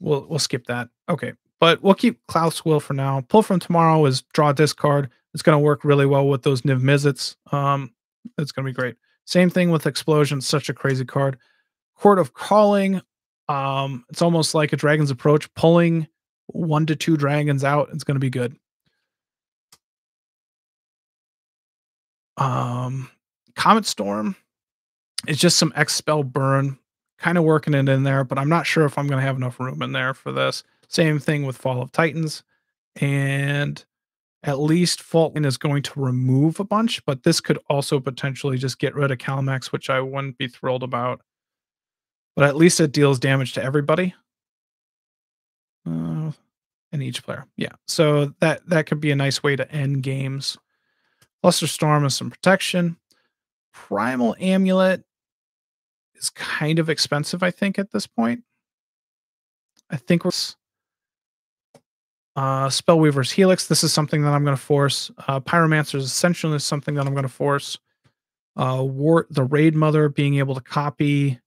We'll we'll skip that. Okay, but we'll keep Klauth's Will for now. Pull from tomorrow is draw this card. It's going to work really well with those Niv Mizzets. Um, it's going to be great. Same thing with Explosion. Such a crazy card. Court of Calling. Um, it's almost like a dragon's approach, pulling one to two dragons out. It's going to be good. Um, Comet Storm is just some X spell burn, kind of working it in there, but I'm not sure if I'm going to have enough room in there for this. Same thing with Fall of Titans, and at least Fault Line is going to remove a bunch, but this could also potentially just get rid of Kalamax, which I wouldn't be thrilled about but at least it deals damage to everybody uh, and each player. Yeah, so that that could be a nice way to end games. Flusterstorm is some protection. Primal Amulet is kind of expensive, I think, at this point. I think we're uh, Spellweaver's Helix. This is something that I'm going to force. Uh, Pyromancer's Ascension is something that I'm going to force. Uh, Wort the Raid Mother being able to copy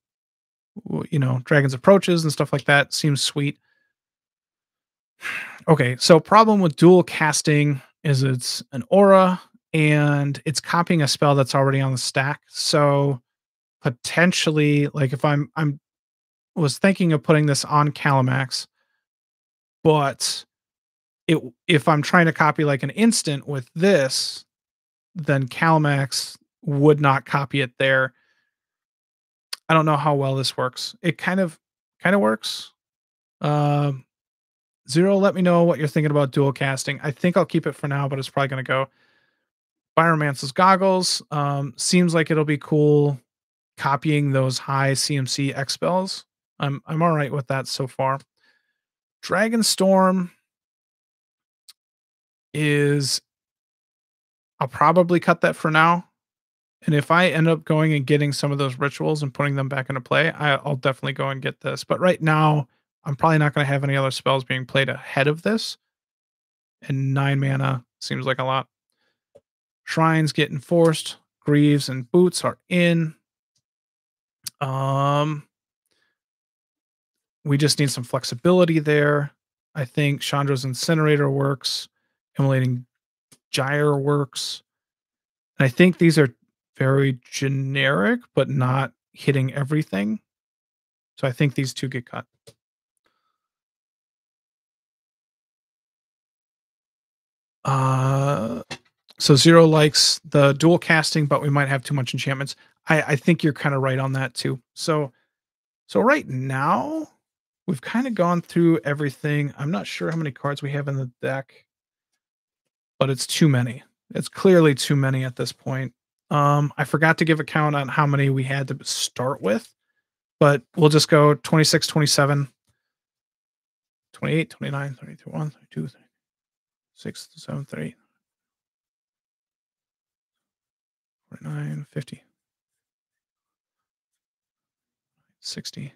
you know, dragons approaches and stuff like that seems sweet. Okay, so problem with dual casting is it's an aura and it's copying a spell that's already on the stack. So potentially like if I'm I'm was thinking of putting this on Kalamax, but it if I'm trying to copy like an instant with this, then Kalamax would not copy it there. I don't know how well this works. It kind of kind of works. Um, Zero, let me know what you're thinking about dual casting. I think I'll keep it for now, but it's probably going to go. Pyromancer's goggles. Um, seems like it'll be cool copying those high CMC X spells. I'm I'm all right with that so far. Dragon Storm is I'll probably cut that for now. And if I end up going and getting some of those rituals and putting them back into play, I, will definitely go and get this. But right now, I'm probably not going to have any other spells being played ahead of this. And nine mana seems like a lot. Shrines get enforced. Greaves and boots are in. Um, we just need some flexibility there. I think Chandra's Incinerator works. Immolating Gyre works. And I think these are very generic, but not hitting everything. So I think these two get cut. Uh, so zero likes the dual casting, but we might have too much enchantments. I, I think you're kind of right on that too. So, so right now we've kind of gone through everything. I'm not sure how many cards we have in the deck, but it's too many. It's clearly too many at this point. Um, I forgot to give a count on how many we had to start with, but we'll just go 26, 27, 28, 29, 32, 1, 32, 36, 7, 38, 49, 50, 60.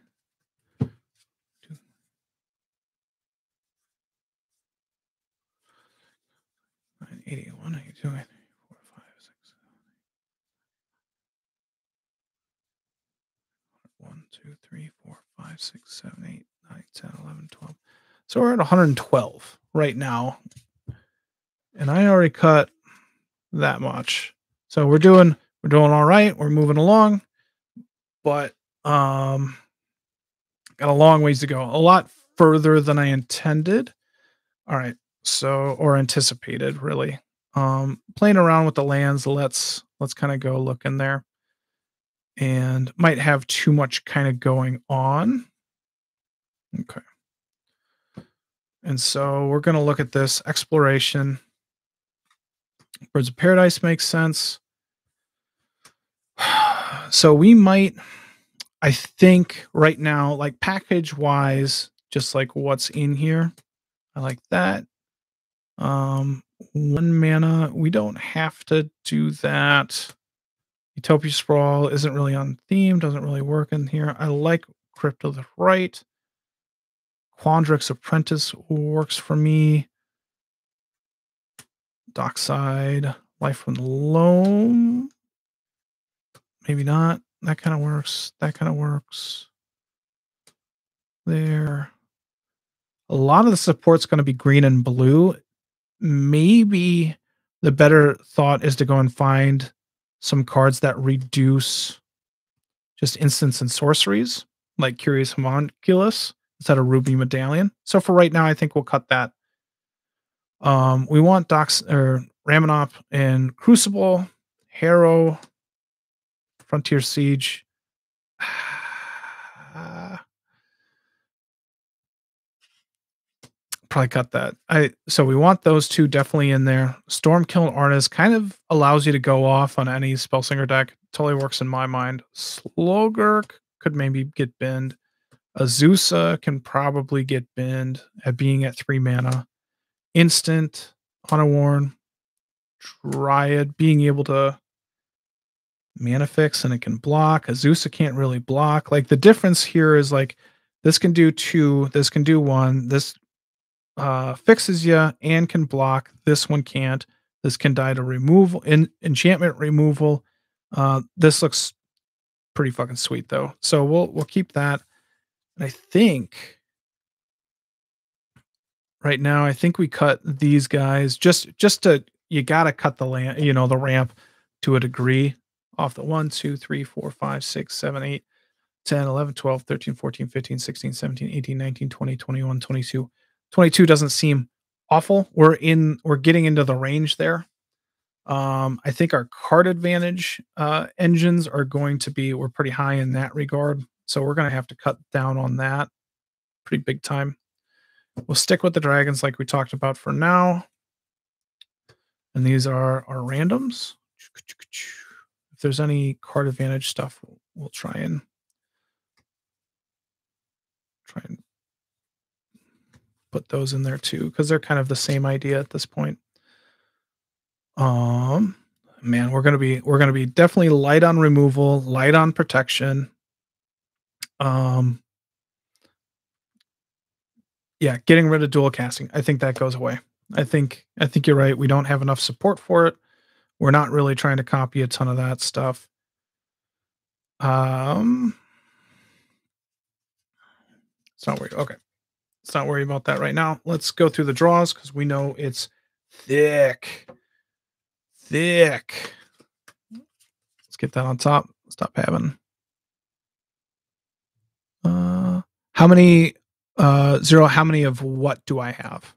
81, 82, 83, 4, 5, 6, 1, 2, 3, 4, 5, 6, 7, 8, 9, 10, 11, 12. So we're at 112 right now. And I already cut that much. So we're doing we're doing all right. We're moving along. But um got a long ways to go. A lot further than I intended. All right. So or anticipated really. Um playing around with the lands, let's let's kind of go look in there. And might have too much kind of going on. Okay. And so we're going to look at this exploration. Birds of Paradise makes sense. So we might, I think right now, like package wise, just like what's in here, I like that. Um, one mana, we don't have to do that. Utopia Sprawl isn't really on theme, doesn't really work in here. I like Crypt of the Right. Quandrix Apprentice works for me. Dockside, Life from the Loam. Maybe not. That kind of works. That kind of works. There. A lot of the support's going to be green and blue. Maybe the better thought is to go and find some cards that reduce just instants and sorceries, like Curious Homunculus instead of Ruby Medallion. So for right now, I think we'll cut that. Um, we want Docs or Ramunap and Crucible, Harrow, Frontier Siege. probably cut that. I so we want those two definitely in there. Stormkiln Artist kind of allows you to go off on any Spellslinger deck. Totally works in my mind. Slogurk could maybe get binned. Azusa can probably get binned at being at three mana. Instant, on a warn. Dryad being able to mana fix and it can block. Azusa can't really block. Like the difference here is like this can do two, this can do one, this uh fixes you and can block. This one can't. This can die to removal in enchantment removal. Uh this looks pretty fucking sweet though. So we'll we'll keep that. And I think right now, I think we cut these guys just just to you gotta cut the land, you know, the ramp to a degree. off the 1, 2, 3, 4, 5, 6, 7, 8, 10, 11, 12, 13, 14, 15, 16, 17, 18, 19, 20, 21, 22. 22 doesn't seem awful. We're in we're getting into the range there. Um, I think our card advantage uh, engines are going to be we're pretty high in that regard. So we're going to have to cut down on that pretty big time. We'll stick with the dragons like we talked about for now. And these are our randoms. If there's any card advantage stuff, we'll, we'll try and try and put those in there too because they're kind of the same idea at this point. Um, man, we're gonna be we're gonna be definitely light on removal, light on protection. Um, yeah, getting rid of dual casting. I think that goes away. I think I think you're right. We don't have enough support for it. We're not really trying to copy a ton of that stuff. Um, it's not weird. Okay, let's not worry about that right now. Let's go through the draws because we know it's thick thick. Let's get that on top. Stop having. Uh, how many? Uh, zero. How many of what do I have?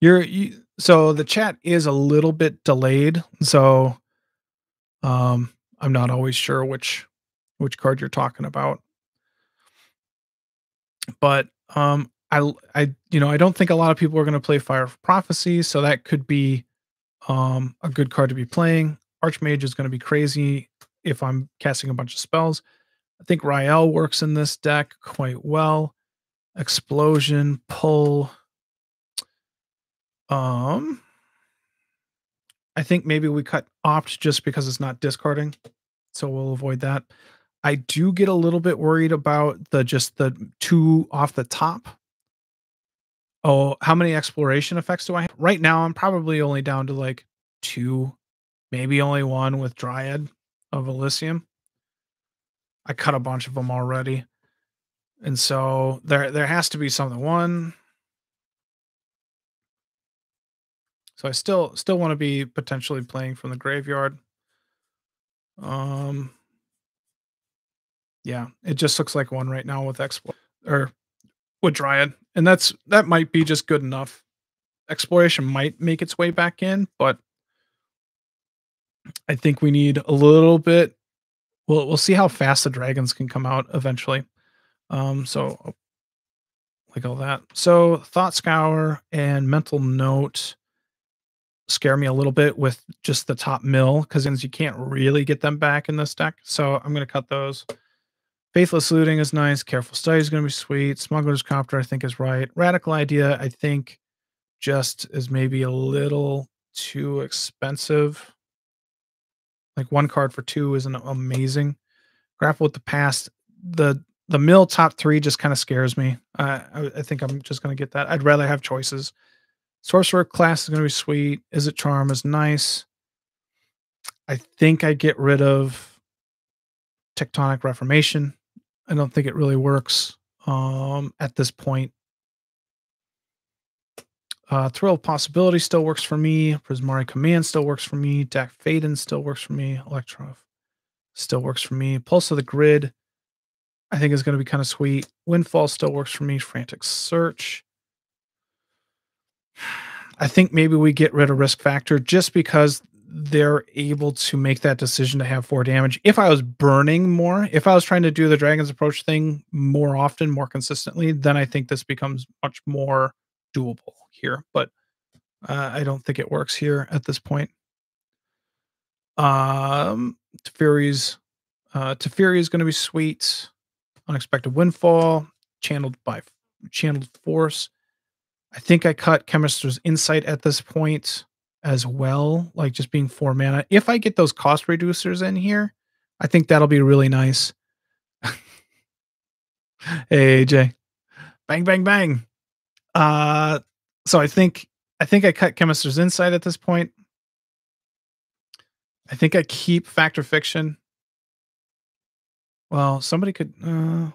You're you, so the chat is a little bit delayed, so um, I'm not always sure which which card you're talking about. But um, I I you know I don't think a lot of people are going to play Fire of Prophecy, so that could be um, a good card to be playing. Archmage is going to be crazy if I'm casting a bunch of spells. I think Rielle works in this deck quite well. Explosion, pull. Um, I think maybe we cut opt just because it's not discarding, so we'll avoid that. I do get a little bit worried about the just the two off the top Oh, how many exploration effects do I have? Right now, I'm probably only down to like two, maybe only one with Dryad of Elysium. I cut a bunch of them already. And so there there has to be something. One. So I still still want to be potentially playing from the graveyard. Um yeah, it just looks like one right now with exploit or with Dryad and that's that might be just good enough. Exploration might make its way back in, but I think we need a little bit. We'll we'll see how fast the dragons can come out eventually. Um, so like all that. So thought scour and mental note scare me a little bit with just the top mill because you can't really get them back in this deck. So I'm gonna cut those. Faithless Looting is nice. Careful Study is going to be sweet. Smuggler's Copter, I think, is right. Radical Idea, I think, just is maybe a little too expensive. Like one card for two isn't amazing. Grapple with the Past, the the mill top three just kind of scares me. Uh, I, I think I'm just going to get that. I'd rather have choices. Sorcerer class is going to be sweet. Izzet Charm is nice. I think I get rid of Tectonic Reformation. I don't think it really works um, at this point. Uh, Thrill of Possibility still works for me. Prismari Command still works for me. Dack Fayden still works for me. Electro still works for me. Pulse of the Grid, I think is going to be kind of sweet. Windfall still works for me. Frantic Search. I think maybe we get rid of Risk Factor just because they're able to make that decision to have four damage. If I was burning more, if I was trying to do the Dragon's Approach thing more often, more consistently, then I think this becomes much more doable here. But uh, I don't think it works here at this point. Um, Teferi's uh, Teferi is going to be sweet. Unexpected Windfall, channeled by channeled force. I think I cut Chemist's Insight at this point as well, like just being four mana. If I get those cost reducers in here, I think that'll be really nice. hey AJ. Bang bang bang. Uh so I think I think I cut Chemist's Insight at this point. I think I keep Fact or Fiction. Well, somebody could uh an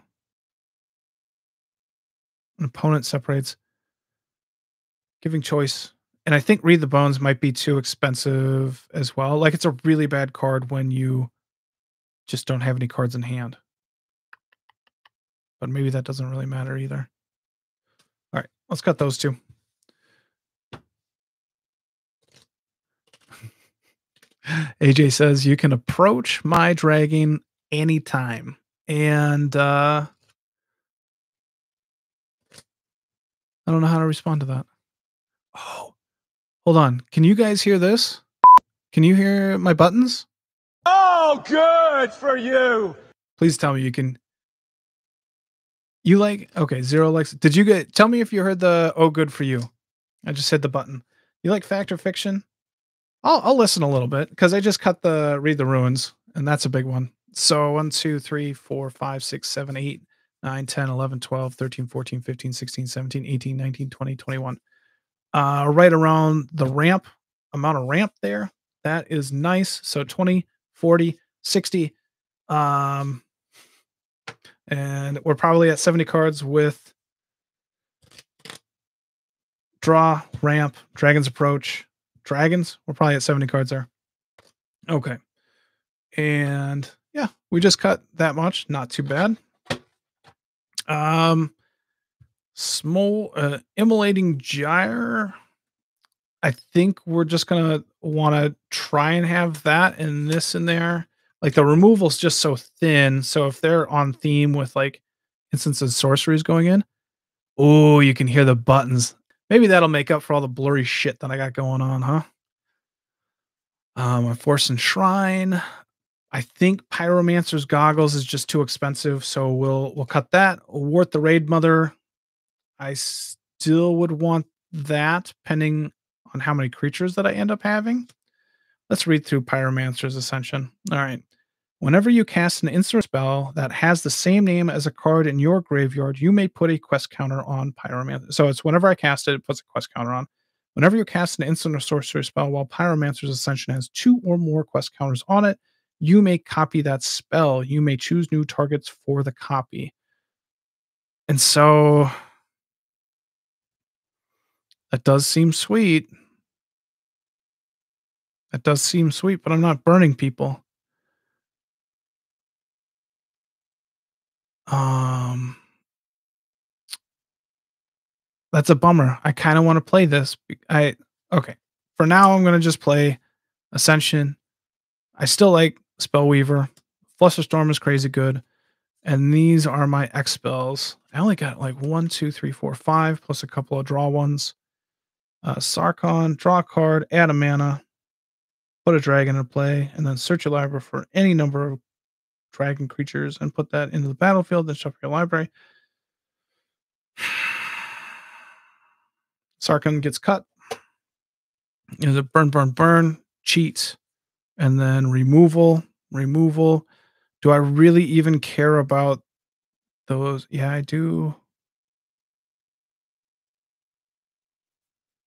opponent separates giving choice and I think Read the Bones might be too expensive as well. Like it's a really bad card when you just don't have any cards in hand. But maybe that doesn't really matter either. All right, let's cut those two. AJ says you can approach my dragon anytime. And uh I don't know how to respond to that. Oh, hold on. Can you guys hear this? Can you hear my buttons? Oh, good for you. Please tell me you can. You like okay? Zero likes. Did you get? Tell me if you heard the "Oh, good for you." I just hit the button. You like fact or fiction? I'll I'll listen a little bit because I just cut the read the ruins, and that's a big one. So 1, 2, 3, 4, 5, 6, 7, 8, 9, 10, 11, 12, 13, 14, 15, 16, 17, 18, 19, 20, 21. Uh, right around the ramp, amount of ramp there. That is nice. So 20, 40, 60. Um, and we're probably at 70 cards with draw, ramp, dragon's approach, dragons. We're probably at 70 cards there. Okay. And yeah, we just cut that much. Not too bad. Um, small, uh, immolating gyre. I think we're just gonna want to try and have that and this in there. Like the removal's just so thin. So if they're on theme with like instances sorceries going in, oh, you can hear the buttons. Maybe that'll make up for all the blurry shit that I got going on, huh? Um, a force and shrine. I think Pyromancer's goggles is just too expensive, so we'll we'll cut that. Wort the Raid Mother. I still would want that, pending on how many creatures that I end up having. Let's read through Pyromancer's Ascension. All right. Whenever you cast an instant spell that has the same name as a card in your graveyard, you may put a quest counter on Pyromancer. So it's whenever I cast it, it puts a quest counter on. Whenever you cast an instant or sorcery spell while Pyromancer's Ascension has two or more quest counters on it, you may copy that spell. You may choose new targets for the copy. And so that does seem sweet. That does seem sweet, but I'm not burning people. Um That's a bummer. I kind of want to play this. I okay. For now I'm going to just play Ascension. I still like Spellweaver. Flusterstorm is crazy good. And these are my X spells. I only got like one, two, three, four, five, plus a couple of draw ones. Uh, Sarkhan, draw a card, add a mana, put a dragon into play, and then search your library for any number of dragon creatures and put that into the battlefield, then shuffle your library. Sarkhan gets cut. Is a burn, burn, burn, cheat, and then removal removal. Do I really even care about those? Yeah, I do.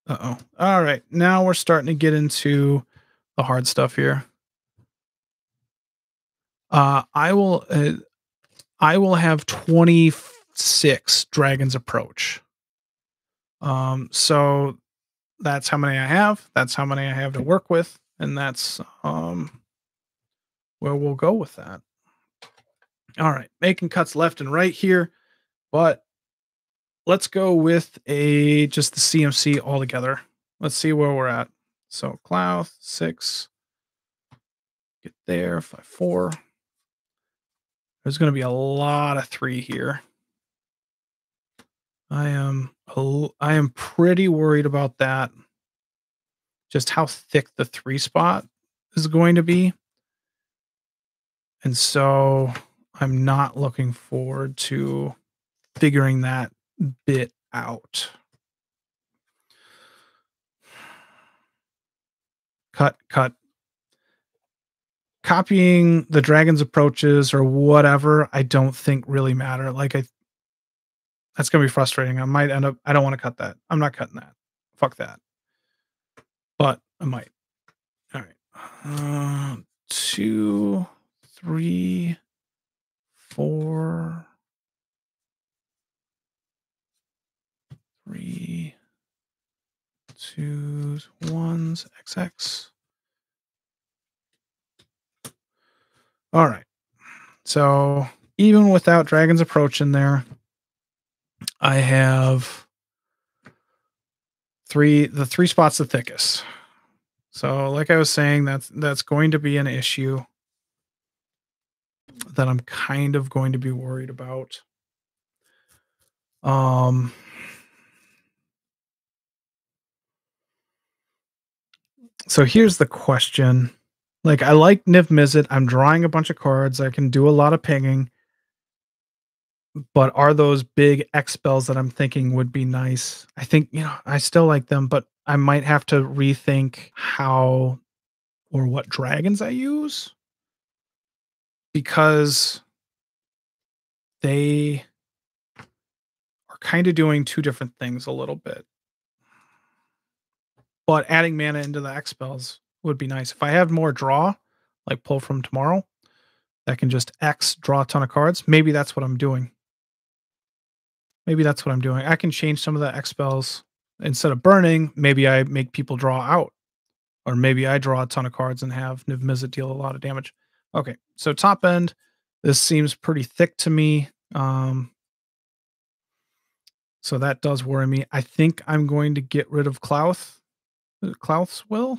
Uh oh. All right. Now we're starting to get into the hard stuff here. Uh, I will. Uh, I will have twenty six dragons approach. Um, so that's how many I have. That's how many I have to work with, and that's um where we'll go with that. All right, making cuts left and right here, but let's go with a just the CMC altogether. Let's see where we're at. So Klauth six, get there five four. There's going to be a lot of three here. I am I am pretty worried about that. Just how thick the three spot is going to be. And so I'm not looking forward to figuring that bit out. Cut, cut. Copying the dragon's approaches or whatever, I don't think really matter. Like I that's gonna be frustrating. I might end up I don't want to cut that. I'm not cutting that. Fuck that. But I might. All right. Uh, two three, four, three, twos, ones, XX. All right. So even without Dragon's Approach in there, I have three the three spots the thickest. So like I was saying, that's that's going to be an issue that I'm kind of going to be worried about. Um so here's the question. Like I like Niv Mizzet. I'm drawing a bunch of cards. I can do a lot of pinging. But are those big X spells that I'm thinking would be nice? I think, you know, I still like them, but I might have to rethink how or what dragons I use because they are kind of doing two different things a little bit. But adding mana into the X spells would be nice. If I have more draw, like pull from tomorrow, that can just X draw a ton of cards, maybe that's what I'm doing. Maybe that's what I'm doing. I can change some of the X spells. Instead of burning, maybe I make people draw out. Or maybe I draw a ton of cards and have Niv Mizzet deal a lot of damage. Okay, so top end, this seems pretty thick to me. Um, so that does worry me. I think I'm going to get rid of Klauth. Klauth's will.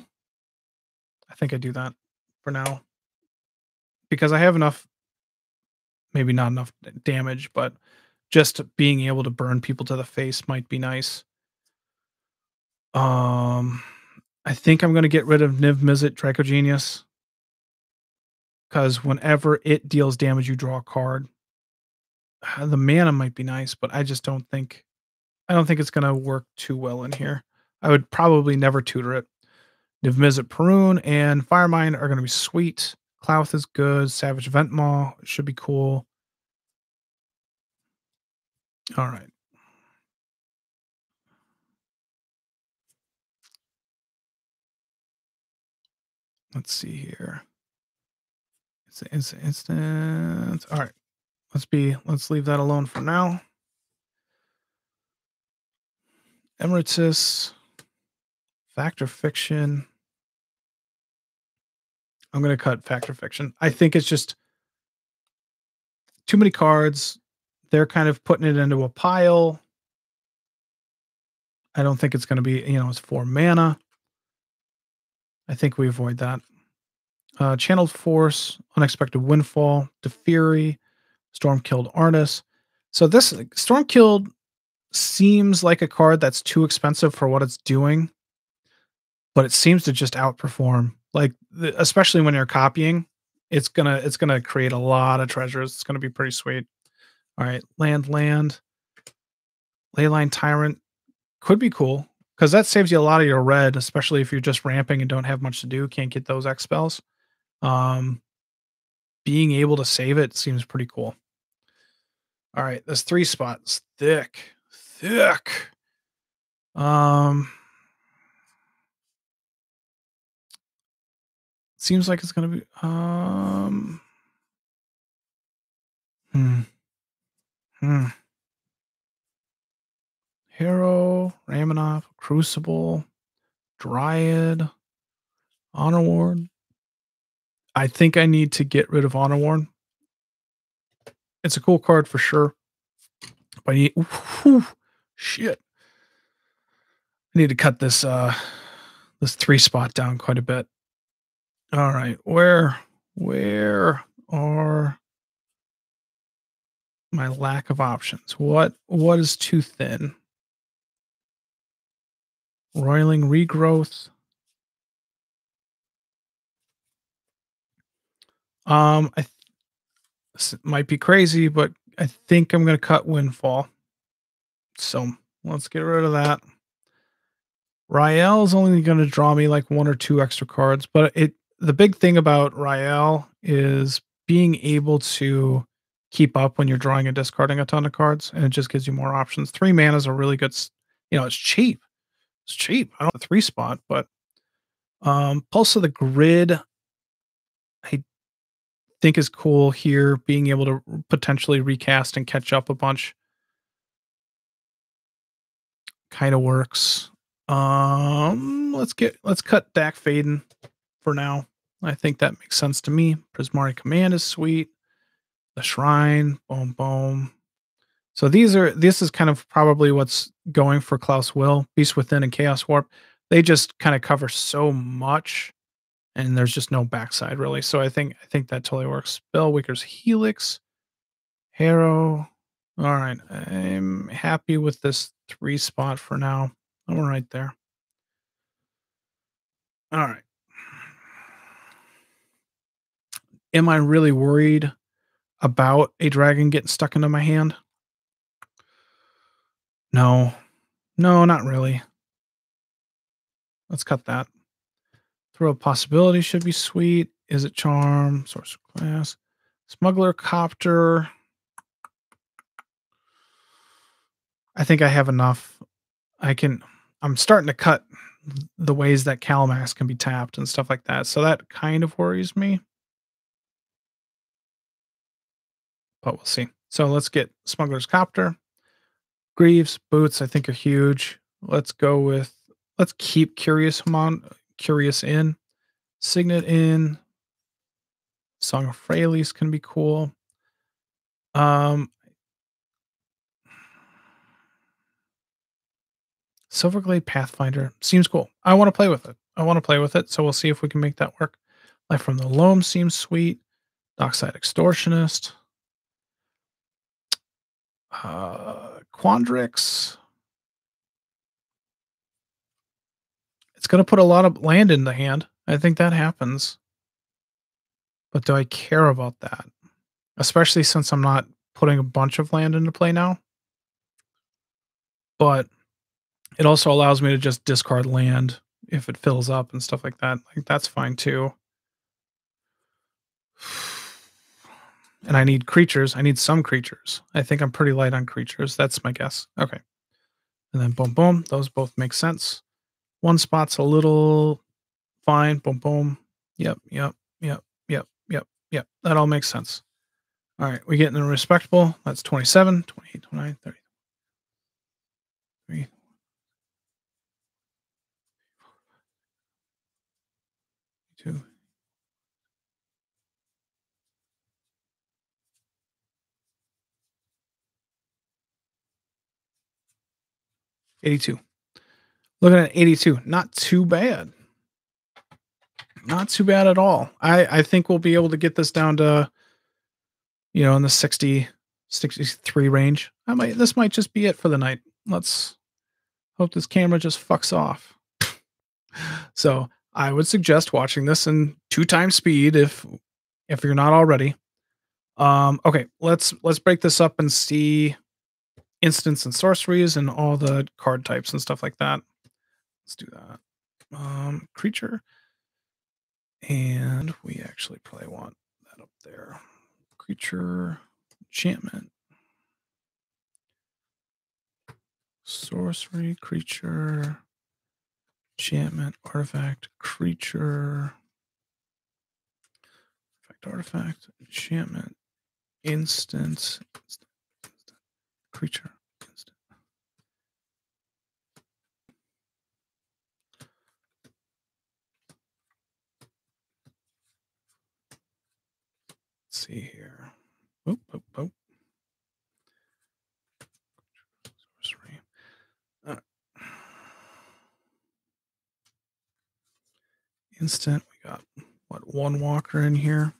I think I do that for now because I have enough, maybe not enough damage, but just being able to burn people to the face might be nice. Um, I think I'm going to get rid of Niv Mizzet Dracogenius because whenever it deals damage, you draw a card. The mana might be nice, but I just don't think I don't think it's going to work too well in here. I would probably never tutor it. Niv Mizzet Parun and Firemind are going to be sweet. Klauth is good. Savage Ventmaw should be cool. All right. Let's see here. It's it's instant. All right. Let's be let's leave that alone for now. Emeritus, Fact or Fiction. I'm going to cut Fact or Fiction. I think it's just too many cards. They're kind of putting it into a pile. I don't think it's going to be, you know, it's four mana. I think we avoid that. Uh, Channeled Force, Unexpected Windfall, Teferi, Storm Killed Arnis. So this Stormkiln seems like a card that's too expensive for what it's doing, but it seems to just outperform. Like especially when you're copying, it's gonna it's gonna create a lot of treasures. It's gonna be pretty sweet. All right, land, land, Leyline Tyrant could be cool because that saves you a lot of your red, especially if you're just ramping and don't have much to do. Can't get those X spells. Um, being able to save it seems pretty cool. All right, this three spots thick thick. Um, seems like it's gonna be. Um, hmm. Hmm. Hero, Ramunap, Crucible, Dryad, Honor Ward. I think I need to get rid of Honor Ward. It's a cool card for sure. But I need, whew, Shit. I need to cut this uh this three spot down quite a bit. All right, where where are my lack of options? What what is too thin? Roiling regrowth. Um, I this might be crazy, but I think I'm going to cut Windfall. So let's get rid of that. Rielle is only going to draw me like one or two extra cards, but it the big thing about Rielle is being able to keep up when you're drawing and discarding a ton of cards, and it just gives you more options. Three mana is a really good, you know, it's cheap. It's cheap. I don't have three spot, but um, Pulse of the Grid, I think is cool here. Being able to potentially recast and catch up a bunch kind of works. Um, let's get let's cut Dack Fayden for now. I think that makes sense to me. Prismari Command is sweet. The Shrine, boom, boom. So these are this is kind of probably what's going for Klauth's Will, Beast Within, and Chaos Warp. They just kind of cover so much, and there's just no backside really. So I think I think that totally works. Spellweaver's Helix, Harrow. All right, I'm happy with this three spot for now. I'm right there. All right. Am I really worried about a dragon getting stuck into my hand? No. No, not really. Let's cut that. Thrill of Possibility should be sweet. Is it charm? Sorcerer class. Smuggler copter. I think I have enough. I can I'm starting to cut the ways that Kalamax can be tapped and stuff like that. So that kind of worries me. But we'll see. So let's get Smuggler's Copter. Greaves, Boots, I think are huge. Let's go with let's keep Curious Mon Curious in. Signet in. Song of Freyalise can be cool. Um Silverglade Pathfinder seems cool. I want to play with it. I want to play with it, so we'll see if we can make that work. Life from the Loam seems sweet. Dockside Extortionist. Uh, Quandrix. It's going to put a lot of land in the hand. I think that happens. But do I care about that? Especially since I'm not putting a bunch of land into play now. But it also allows me to just discard land if it fills up and stuff like that. Like that's fine too. And I need creatures. I need some creatures. I think I'm pretty light on creatures. That's my guess. Okay. And then boom, boom. Those both make sense. One spot's a little fine. Boom, boom. Yep, yep, yep, yep, yep, yep. That all makes sense. All right. We get in respectable. That's 27, 28, 29, 30. Three, two. Eighty-two. Looking at eighty-two, not too bad. Not too bad at all. I I think we'll be able to get this down to, you know, in the 60, 63 range. I might. This might just be it for the night. Let's hope this camera just fucks off. so I would suggest watching this in two times speed if if you're not already. Um, okay, let's let's break this up and see instants and sorceries and all the card types and stuff like that. Let's do that. Um, creature, and we actually probably want that up there. Creature, enchantment, sorcery, creature enchantment, artifact, creature, artifact, artifact, enchantment, instant creature. Let's see here. Oop. Sorcery. Uh, instant. We got what one walker in here.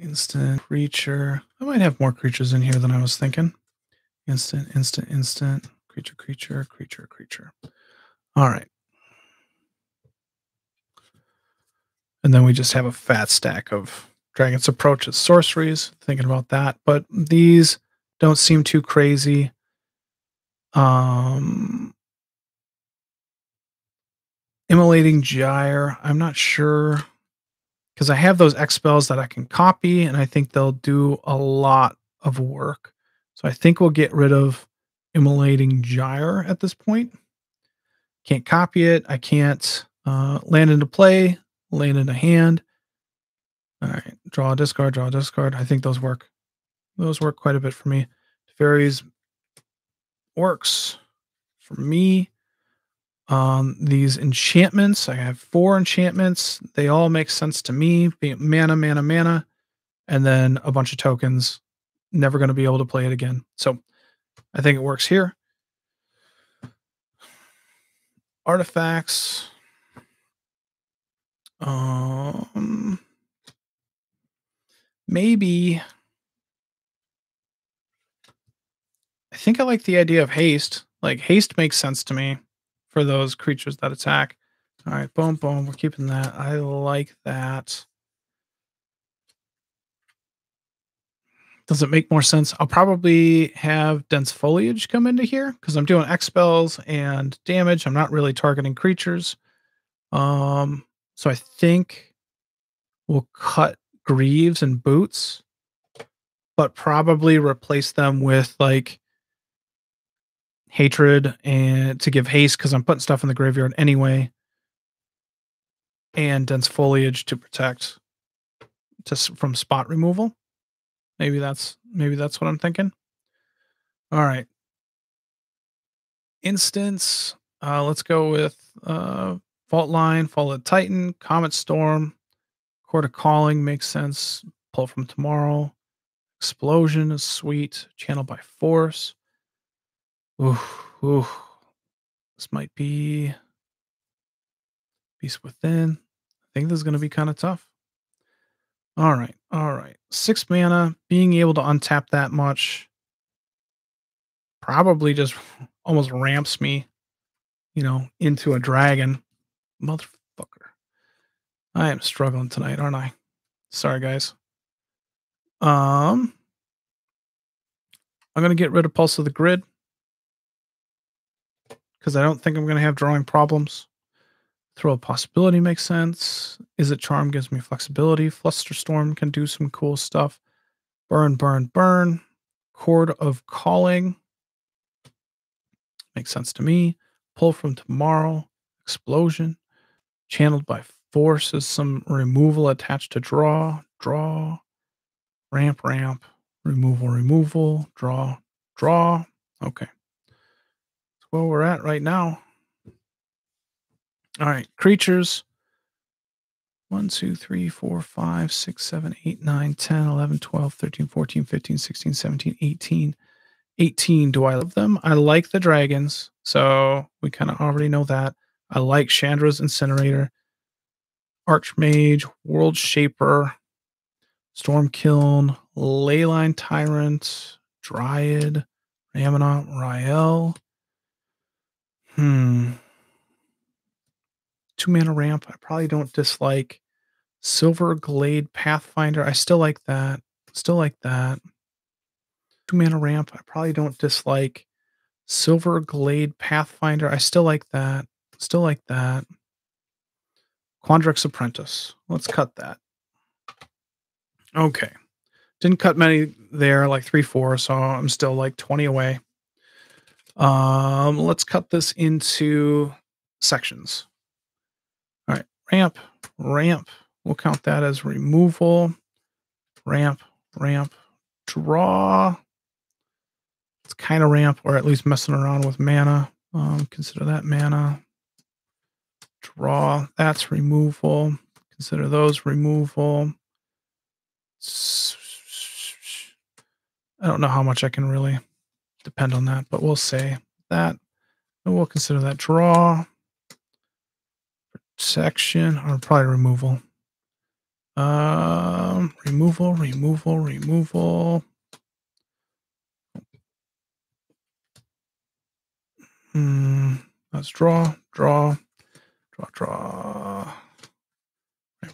Instant creature. I might have more creatures in here than I was thinking. Instant, instant, instant. Creature, creature, creature, creature. All right. And then we just have a fat stack of Dragon's Approaches, sorceries. Thinking about that. But these don't seem too crazy. Um, Immolating Gyre, I'm not sure because I have those X spells that I can copy, and I think they'll do a lot of work. So I think we'll get rid of Immolating Gyre at this point. Can't copy it. I can't uh, land into play, land into hand. All right, draw a discard, draw a discard. I think those work. Those work quite a bit for me. Fairies works for me. Um, these enchantments, I have four enchantments. They all make sense to me. Mana, mana, mana, and then a bunch of tokens. Never going to be able to play it again. So I think it works here. Artifacts. Um, maybe. I think I like the idea of haste. Like haste makes sense to me for those creatures that attack. All right, boom, boom. We're keeping that. I like that. Does it make more sense? I'll probably have dense foliage come into here because I'm doing X spells and damage. I'm not really targeting creatures. Um, so I think we'll cut greaves and boots, but probably replace them with like hatred and to give haste because I'm putting stuff in the graveyard anyway, and dense foliage to protect just from spot removal. Maybe that's maybe that's what I'm thinking. All right. Instance. Uh, let's go with uh, Fault Line, Fallen Titan, Comet Storm, Chord of Calling makes sense. Pull from Tomorrow. Explosion is sweet. Channel by Force. Ooh. This might be Beast Within. I think this is going to be kind of tough. All right, all right. Six mana, being able to untap that much probably just almost ramps me, you know, into a dragon. Motherfucker. I am struggling tonight, aren't I? Sorry, guys. Um, I'm going to get rid of Pulse of the Grid because I don't think I'm going to have drawing problems. Thrill of Possibility makes sense. Izzet Charm gives me flexibility. Flusterstorm can do some cool stuff. Burn, burn, burn. Chord of calling makes sense to me. Pull from tomorrow. Explosion. Channeled by force is some removal attached to draw. Draw. Ramp, ramp. Removal, removal. Draw, draw. Okay where we're at right now. All right, creatures. 1, 2, 3, 4, 5, 6, 7, 8, 9, 10, 11, 12, 13, 14, 15, 16, 17, 18. 18. Do I love them? I like the dragons. So we kind of already know that. I like Chandra's Incinerator, Archmage, World Shaper, Stormkiln, Leyline Tyrant, Dryad, Ramunap, Rielle, Hmm. Two mana ramp. I probably don't dislike Silverglade Pathfinder. I still like that. Still like that. Two mana ramp. I probably don't dislike Silverglade Pathfinder. I still like that. Still like that. Quandrix Apprentice. Let's cut that. Okay. Didn't cut many there, like three, four. So I'm still like 20 away. Um, let's cut this into sections. All right, ramp, ramp. We'll count that as removal. Ramp, ramp, draw. It's kind of ramp, or at least messing around with mana. Um, consider that mana. Draw, that's removal. Consider those removal. I don't know how much I can really depend on that, but we'll say that. And we'll consider that draw, protection, or probably removal. Um, removal, removal, removal. Hmm, let's draw, draw, draw, draw.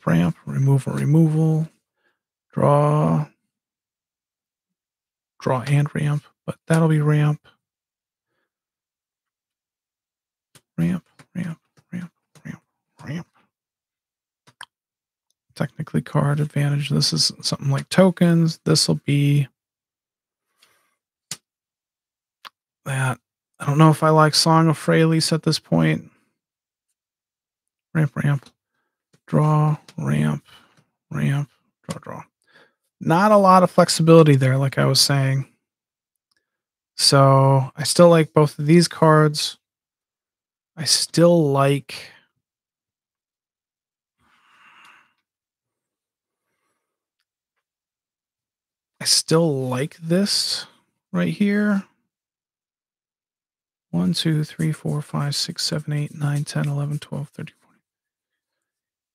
Ramp, removal, removal, draw, draw and ramp but that'll be ramp. Ramp, ramp, ramp, ramp, ramp. Technically card advantage. This is something like tokens. This will be that. I don't know if I like Song of Freyalise at this point. Ramp, ramp, draw, ramp, ramp, draw, draw. Not a lot of flexibility there, like I was saying. So I still like both of these cards. I still like I still like this right here. 1, 2, 3, 4, 5, 6, 7, 8, 9, 10, 11, 12, 13, 14,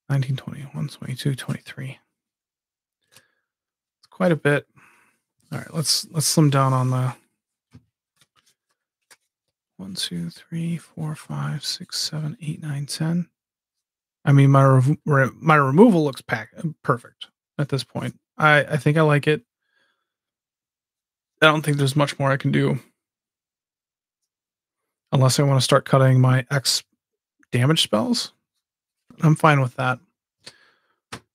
19, 20, 21, 22, 23. It's quite a bit. All right, let's let's slim down on the one, two, three, four, five, six, seven, eight, nine, ten. I mean, my rev- re- my removal looks pack uh, perfect at this point. I I think I like it. I don't think there's much more I can do unless I want to start cutting my X damage spells. I'm fine with that.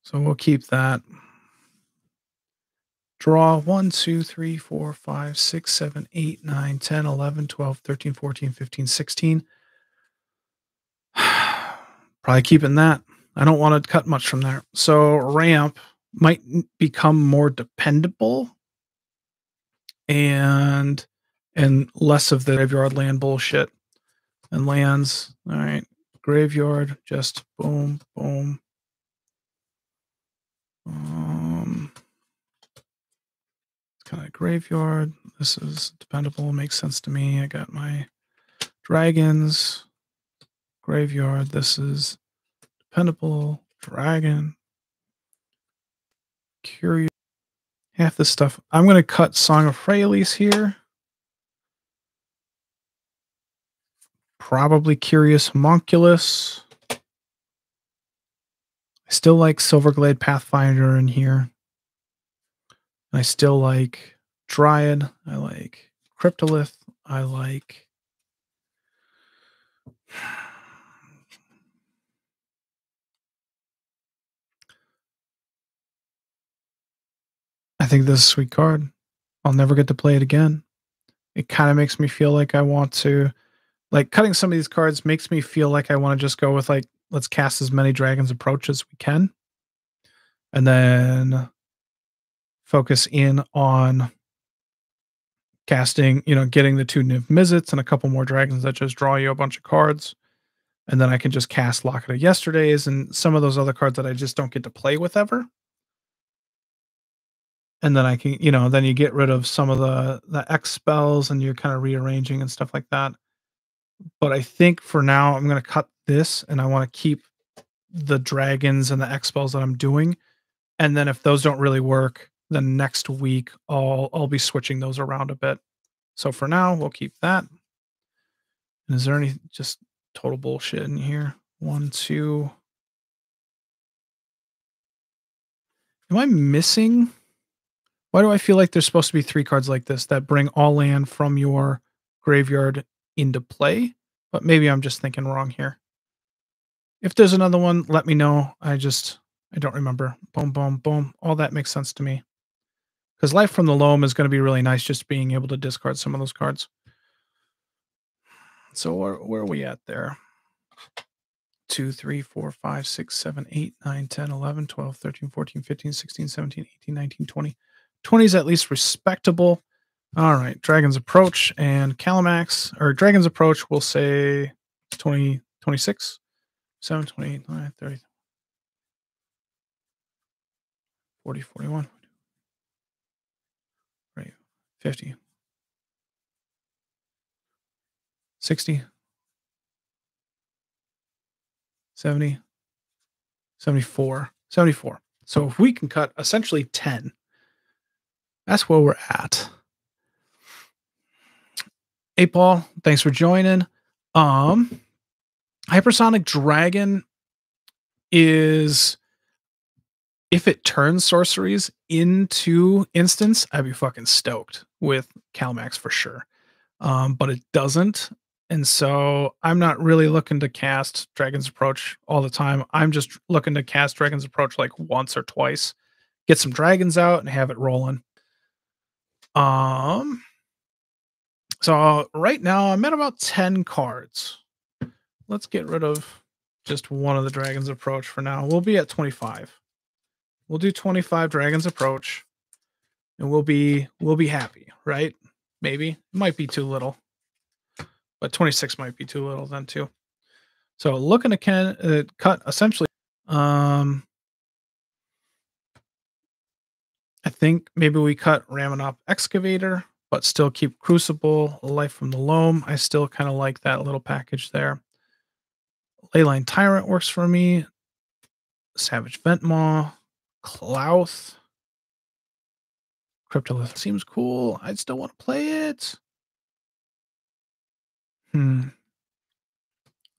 So we'll keep that. Draw 1, 2, 3, 4, 5, 6, 7, 8, 9, 10, 11, 12, 13, 14, 15, 16. Probably keeping that. I don't want to cut much from there. So ramp might become more dependable and and less of the graveyard land bullshit and lands. All right. Graveyard, just boom, boom. Um graveyard. This is dependable, makes sense to me. I got my dragons, graveyard. This is dependable, dragon, curious. Half this stuff. I'm going to cut Song of Freyalise here. Probably Curious Homunculus. I still like Silverglade Pathfinder in here. I still like Dryad. I like Cryptolith. I like. I think this is a sweet card. I'll never get to play it again. It kind of makes me feel like I want to, like, cutting some of these cards makes me feel like I want to just go with, like, let's cast as many Dragon's Approach as we can. And then focus in on casting, you know, getting the two Niv Mizzets and a couple more dragons that just draw you a bunch of cards. And then I can just cast Locket of Yesterdays and some of those other cards that I just don't get to play with ever. And then I can, you know, then you get rid of some of the the X spells and you're kind of rearranging and stuff like that. But I think for now I'm gonna cut this and I want to keep the dragons and the X spells that I'm doing. And then if those don't really work, then next week I'll I'll be switching those around a bit. So for now, we'll keep that. And is there any just total bullshit in here? One, two. Am I missing? Why do I feel like there's supposed to be three cards like this that bring all land from your graveyard into play? But maybe I'm just thinking wrong here. If there's another one, let me know. I just I don't remember. Boom, boom, boom. All that makes sense to me. Because Life from the Loam is going to be really nice just being able to discard some of those cards. So where, where are we at there? 2, 3, 4, 5, 6, 7, 8, 9, 10, 11, 12, 13, 14, 15, 16, 17, 18, 19, 20. 20 is at least respectable. All right. Dragon's Approach and Kalamax, or Dragon's Approach, we'll say 20, 26, 7, 28, 29, 30, 40, 41. 50, 60, 70, 74, 74. So if we can cut essentially 10, that's where we're at. Hey Paul, thanks for joining. Um Hypersonic Dragon is if it turns sorceries into instance, I'd be fucking stoked with Kalamax for sure. Um, but it doesn't. And so I'm not really looking to cast Dragon's Approach all the time. I'm just looking to cast Dragon's Approach like once or twice, get some dragons out and have it rolling. Um so right now I'm at about 10 cards. Let's get rid of just one of the Dragon's Approach for now. We'll be at 25. We'll do 25 Dragon's Approach and we'll be we'll be happy, right? Maybe. It might be too little. But 26 might be too little then too. So looking to can uh, cut essentially. Um, I think maybe we cut Ramunap Excavator, but still keep Crucible, Life from the Loam. I still kind of like that little package there. Leyline Tyrant works for me. Savage Vent Ventmaw, Klauth, Cryptolith seems cool. I still want to play it. Hmm.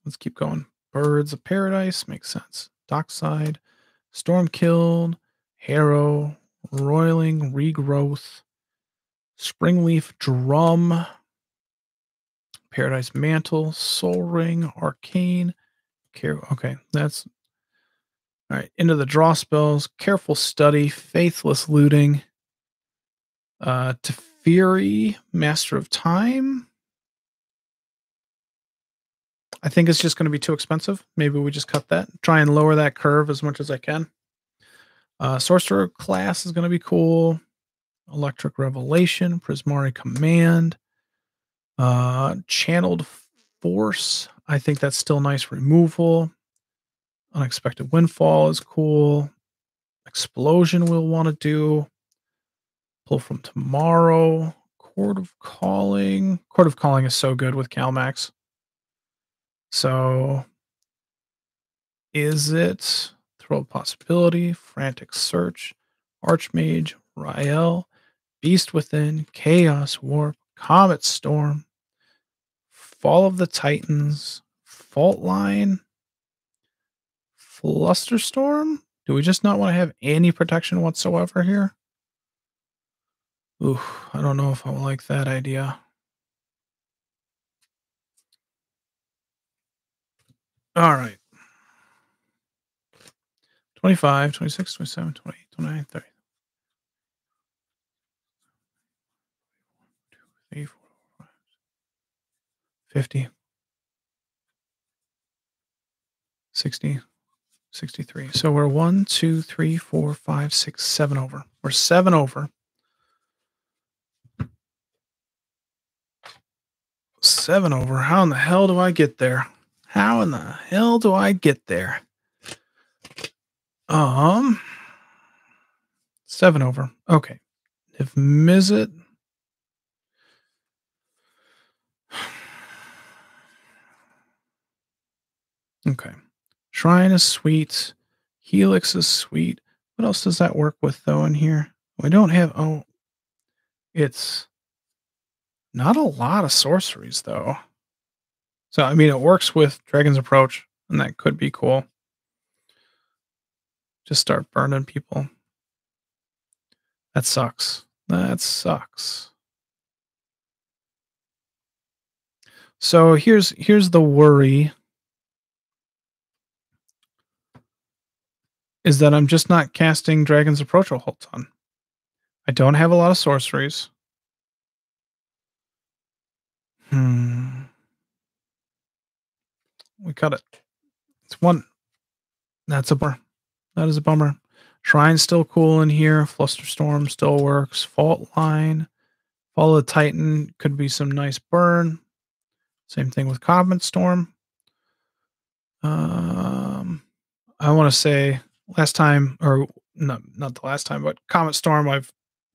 Let's keep going. Birds of Paradise makes sense. Dockside, Stormkiln, Harrow, Roiling, Regrowth, Springleaf Drum, Paradise Mantle, Sol Ring, Arcane. Care okay, that's all right. Into the draw spells, careful study, faithless looting, uh Teferi, Master of Time. I think it's just going to be too expensive. Maybe we just cut that. Try and lower that curve as much as I can. Uh, Sorcerer class is going to be cool. Electric Revelation, Prismari Command, uh, Channeled Force. I think that's still nice removal. Unexpected Windfall is cool. Explosion we'll want to do. Pull from Tomorrow. Chord of Calling. Chord of Calling is so good with Kalamax. So is it Throw Possibility, Frantic Search, Archmage, Rielle, Beast Within, Chaos Warp, Comet Storm, Fall of the Titans, Fault Line, Flusterstorm? Do we just not want to have any protection whatsoever here? Ooh, I don't know if I like that idea. All right. 25, 26, 27, 28, 29, 30. 3, 4, 5, 50, 60, 63. So we're one, two, three, four, five, six, seven over. We're seven over. Seven over. How in the hell do I get there? How in the hell do I get there? Um, seven over. Okay. Niv Mizzet. Okay. Shrine is sweet. Helix is sweet. What else does that work with though in here? We don't have oh it's not a lot of sorceries though. So I mean it works with Dragon's Approach, and that could be cool. Just start burning people. That sucks. That sucks. So here's here's the worry is that I'm just not casting Dragon's Approach a whole ton. I don't have a lot of sorceries. Hmm. We cut it. It's one. That's a bummer. That is a bummer. Shrine's still cool in here. Flusterstorm still works. Fault line. Fall of the Titan could be some nice burn. Same thing with Comet Storm. Um, I want to say last time, or not not the last time, but Comet Storm, I've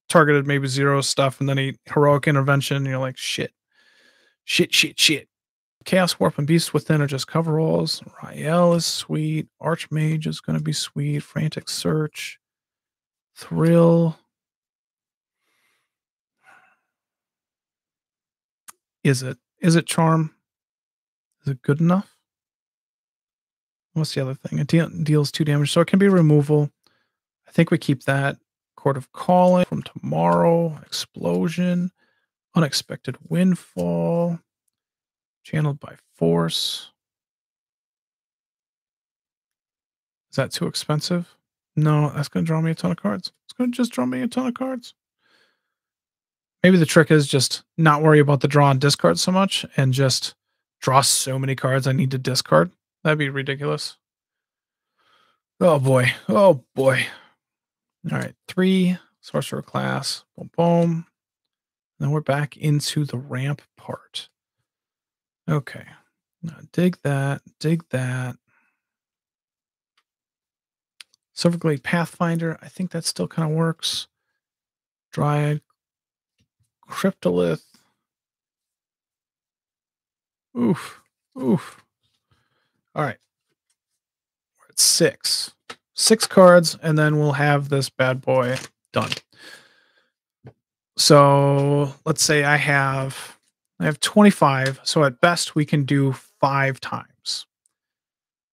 targeted maybe zero stuff, and then he heroic intervention. And you're like, shit, shit, shit, shit. Chaos Warp and Beast Within are just coveralls. Rielle is sweet. Archmage is going to be sweet. Frantic Search. Thrill. Is it? Izzet Charm? Is it good enough? What's the other thing? It de- deals two damage, so it can be removal. I think we keep that. Chord of Calling from tomorrow. Explosion. Unexpected Windfall. Channeled by force. Is that too expensive? No, that's going to draw me a ton of cards. It's going to just draw me a ton of cards. Maybe the trick is just not worry about the draw and discard so much and just draw so many cards I need to discard. That'd be ridiculous. Oh boy. Oh boy. All right. Three sorcerer class. Boom, boom. Then we're back into the ramp part. Okay. Now dig that, dig that. Silverglade Pathfinder, I think that still kind of works. Dryad, Cryptolith. Oof, oof. All right. We're at six. Six cards, and then we'll have this bad boy done. So let's say I have I have 25. So at best we can do five times.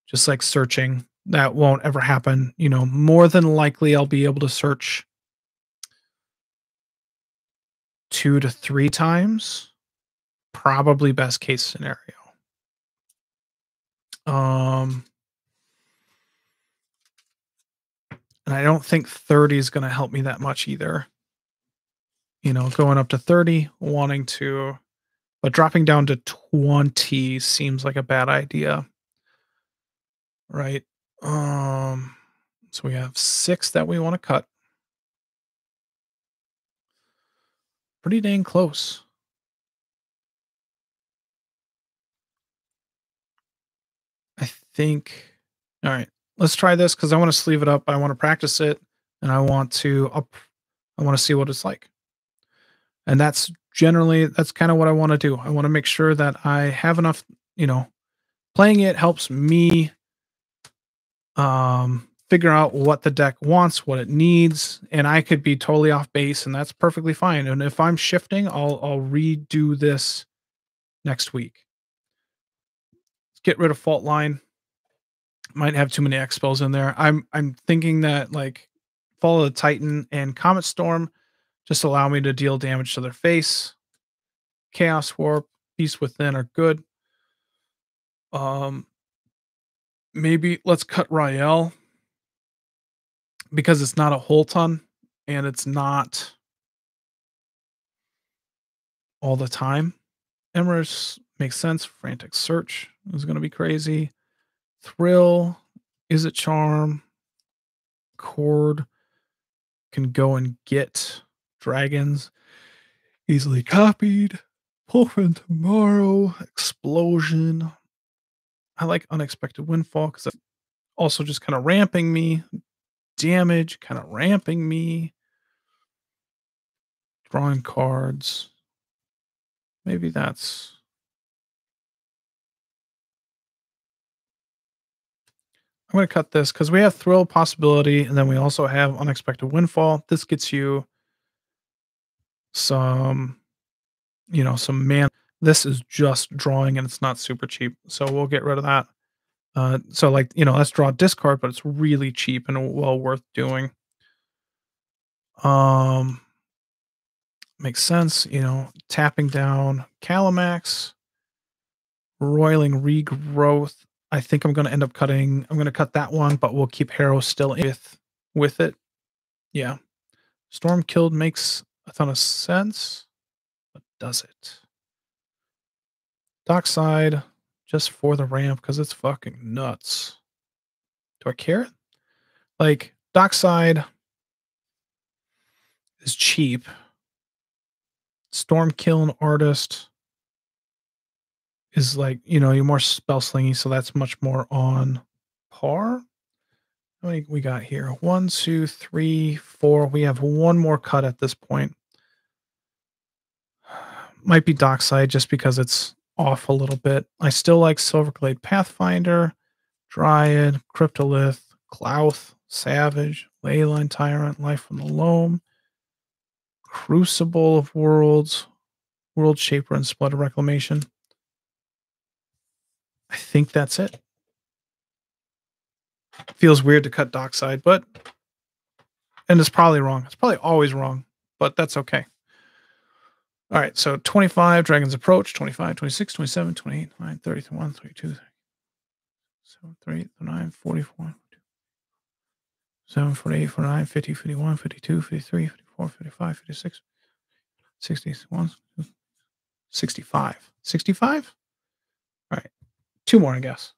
Just like searching. That won't ever happen. You know, more than likely I'll be able to search two to three times. Probably best case scenario. Um and I don't think 30 is going to help me that much either. You know, going up to 30, wanting to but dropping down to 20 seems like a bad idea. Right? Um so we have 6 that we want to cut. Pretty dang close. I think all right, let's try this because I want to sleeve it up. I want to practice it and I want to up I want to see what it's like. And that's generally that's kind of what I want to do. I want to make sure that I have enough, you know, playing it helps me um figure out what the deck wants, what it needs, and I could be totally off base and that's perfectly fine. And if I'm shifting, I'll I'll redo this next week. Let's get rid of fault line. Might have too many expos in there. I'm I'm thinking that like Fall of the Titan and Comet Storm just allow me to deal damage to their face. Chaos Warp, Beast Within are good. Um, maybe let's cut Rielle because it's not a whole ton and it's not all the time. Emrys makes sense. Frantic Search is going to be crazy. Thrill, Izzet Charm, Chord can go and get dragons, easily copied, pull from tomorrow, explosion. I like unexpected windfall because it's also just kind of ramping me, damage, kind of ramping me, drawing cards. Maybe that's. I'm going to cut this because we have thrill possibility and then we also have unexpected windfall. This gets you some you know some man this is just drawing and it's not super cheap so we'll get rid of that uh so like you know let's draw discard but it's really cheap and well worth doing um makes sense you know tapping down Kalamax roiling regrowth i think i'm going to end up cutting i'm going to cut that one but we'll keep harrow still with with it yeah Stormkiln makes a ton of sense, but does it? Dockside, just for the ramp, because it's fucking nuts. Do I care? Like, Dockside is cheap. Stormkiln Artist is like, you know, you're more spell slingy, so that's much more on par. How many we got here? One, two, three, four. We have one more cut at this point might be Dockside just because it's off a little bit. I still like Silverglade Pathfinder, Dryad, Cryptolith, Klauth, Savage, Leyline Tyrant, Life from the Loam, Crucible of Worlds, World Shaper, and Splendid Reclamation. I think that's it. Feels weird to cut Dockside, but and it's probably wrong. It's probably always wrong, but that's okay. All right, so 25, Dragon's Approach, 25, 26, 27, 28, 29, 30, 31, 32, 7, 38, 39, 44, 7, 48, 49, 50, 51, 52, 53, 54, 55, 56, 61, 65. 65? Two more, I guess.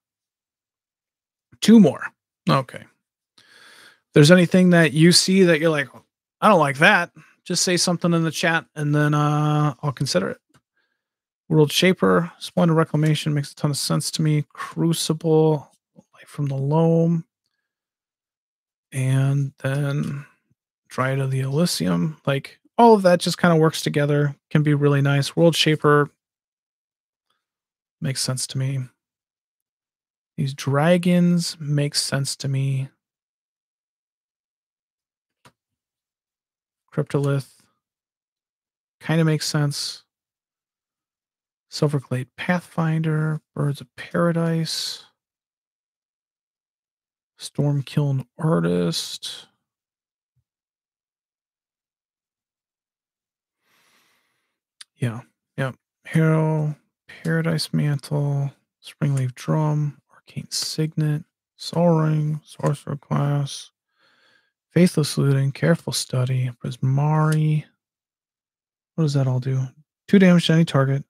Two more. Okay. If there's anything that you see that you're like, I don't like that just say something in the chat and then uh, I'll consider it. World Shaper, Splendid Reclamation makes a ton of sense to me. Crucible, Life from the Loam. And then Dryad of the Elysium. Like all of that just kind of works together. Can be really nice. World Shaper makes sense to me. These dragons make sense to me. Cryptolith kind of makes sense. Silverglade Pathfinder, Birds of Paradise, Stormkiln Artist. Yeah, yeah. Hero, Paradise Mantle, Springleaf Drum, Arcane Signet, Sol Ring, Sorcerer Class, Faithless Looting, Careful Study, Prismari. What does that all do? Two damage to any target.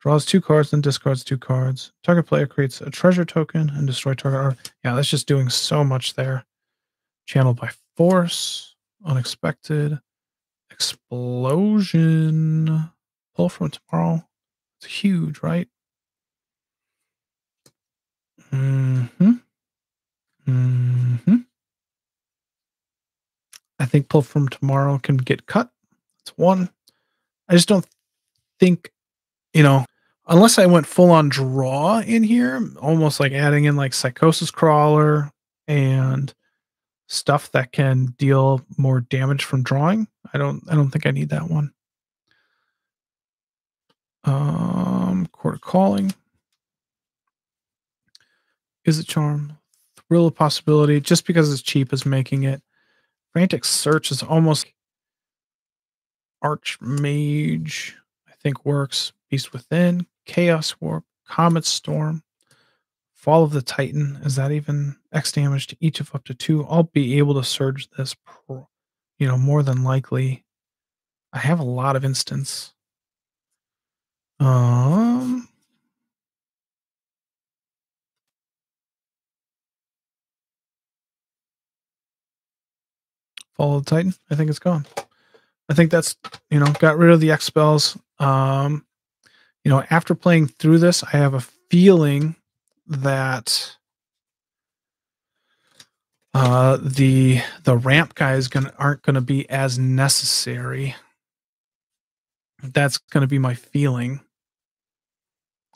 Draws two cards, then discards two cards. Target player creates a treasure token and destroy target art. Yeah, that's just doing so much there. Channeled by force, unexpected, explosion, pull from tomorrow. It's huge, right? Mm-hmm. Mm-hmm. I think pull from tomorrow can get cut. It's one. I just don't think, you know, unless I went full on draw in here, almost like adding in like psychosis crawler and stuff that can deal more damage from drawing. I don't I don't think I need that one. Um Court Calling. Izzet Charm. Thrill of possibility, just because it's cheap is making it. Frantic search is almost Archmage, I think works. Beast Within, Chaos Warp, Comet Storm, Fall of the Titan. Is that even X damage to each of up to two? I'll be able to surge this, you know, more than likely. I have a lot of instance. Um, Fall of the Titan. I think it's gone. I think that's you know got rid of the X spells. Um, you know, after playing through this, I have a feeling that uh, the the ramp guys gonna aren't gonna be as necessary. That's gonna be my feeling.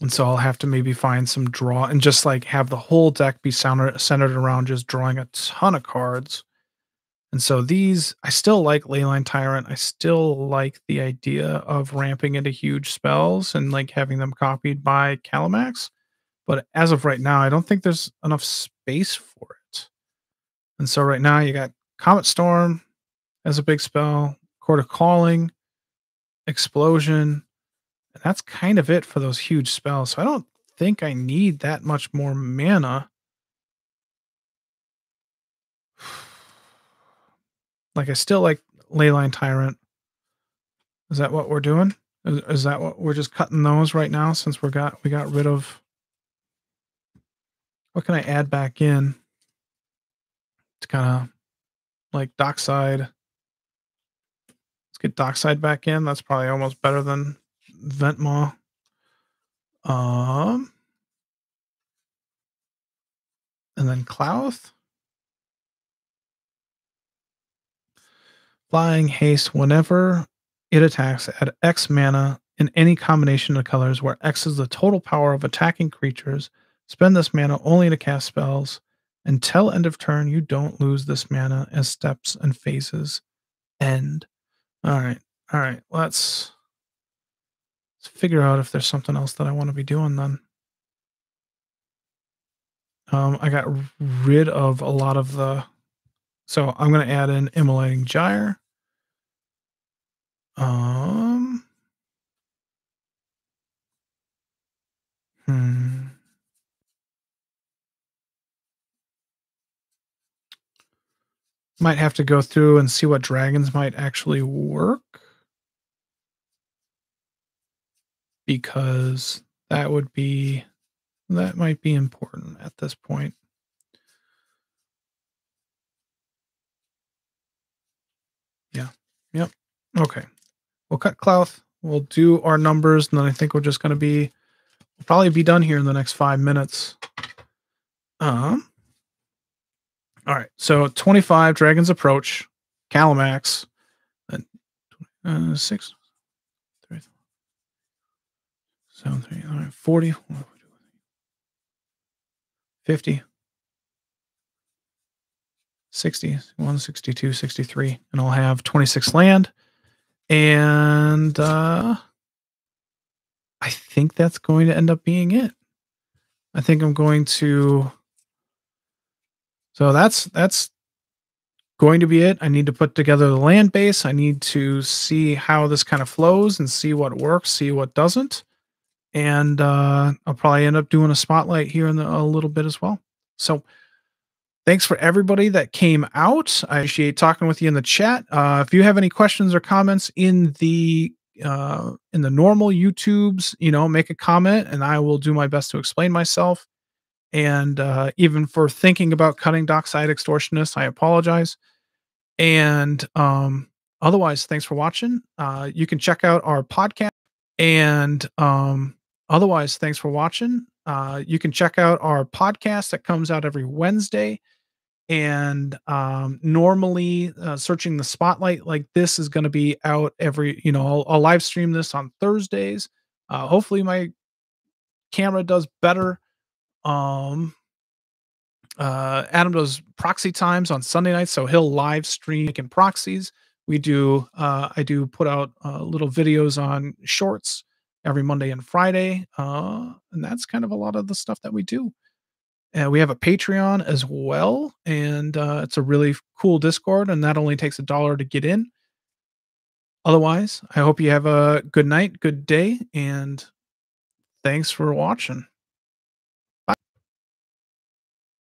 And so I'll have to maybe find some draw and just like have the whole deck be centered, centered around just drawing a ton of cards and so these, I still like Leyline Tyrant. I still like the idea of ramping into huge spells and like having them copied by Kalamax. But as of right now, I don't think there's enough space for it. And so right now you got Comet Storm as a big spell, Chord of Calling, Explosion. And that's kind of it for those huge spells. So I don't think I need that much more mana Like I still like Leyline Tyrant. Is that what we're doing? Is, is that what we're just cutting those right now since we got we got rid of what can I add back in to kind of like dockside? Let's get dockside back in. That's probably almost better than Ventmaw. Um, and then Klauth. Flying haste whenever it attacks at X mana in any combination of colors where X is the total power of attacking creatures. Spend this mana only to cast spells. Until end of turn, you don't lose this mana as steps and phases end. All right. All right. Let's, let's figure out if there's something else that I want to be doing then. Um, I got rid of a lot of the. So I'm going to add in Immolating Gyre. Um. Hmm. Might have to go through and see what dragons might actually work. Because that would be that might be important at this point. Yeah. Yep. Okay. We'll cut Klauth. we'll do our numbers, and then I think we're just going to be we'll probably be done here in the next five minutes. Um. All right, so 25 Dragons Approach, Kalamax, and uh, six, three, seven, three, right, 40, 50, 60, 162, 63, and I'll have 26 land. And uh, I think that's going to end up being it. I think I'm going to so that's that's going to be it. I need to put together the land base. I need to see how this kind of flows and see what works, see what doesn't. And uh, I'll probably end up doing a spotlight here in the, a little bit as well. So thanks for everybody that came out. I appreciate talking with you in the chat. Uh, if you have any questions or comments in the uh, in the normal YouTubes, you know, make a comment and I will do my best to explain myself. And uh, even for thinking about cutting dockside extortionists i apologize. And um, otherwise thanks for watching. Uh, you can check out our podcast. And um, otherwise thanks for watching. Uh, you can check out our podcast that comes out every wednesday and um, normally uh, searching the spotlight like this is going to be out every you know I'll, I'll, live stream this on thursdays uh, hopefully my camera does better um, uh, Adam does proxy times on Sunday nights, so he'll live stream making proxies. We do, uh, I do put out uh, little videos on shorts every Monday and Friday, uh, and that's kind of a lot of the stuff that we do. And we have a Patreon as well, and uh, it's a really cool Discord, and that only takes a dollar to get in. Otherwise, I hope you have a good night, good day, and thanks for watching.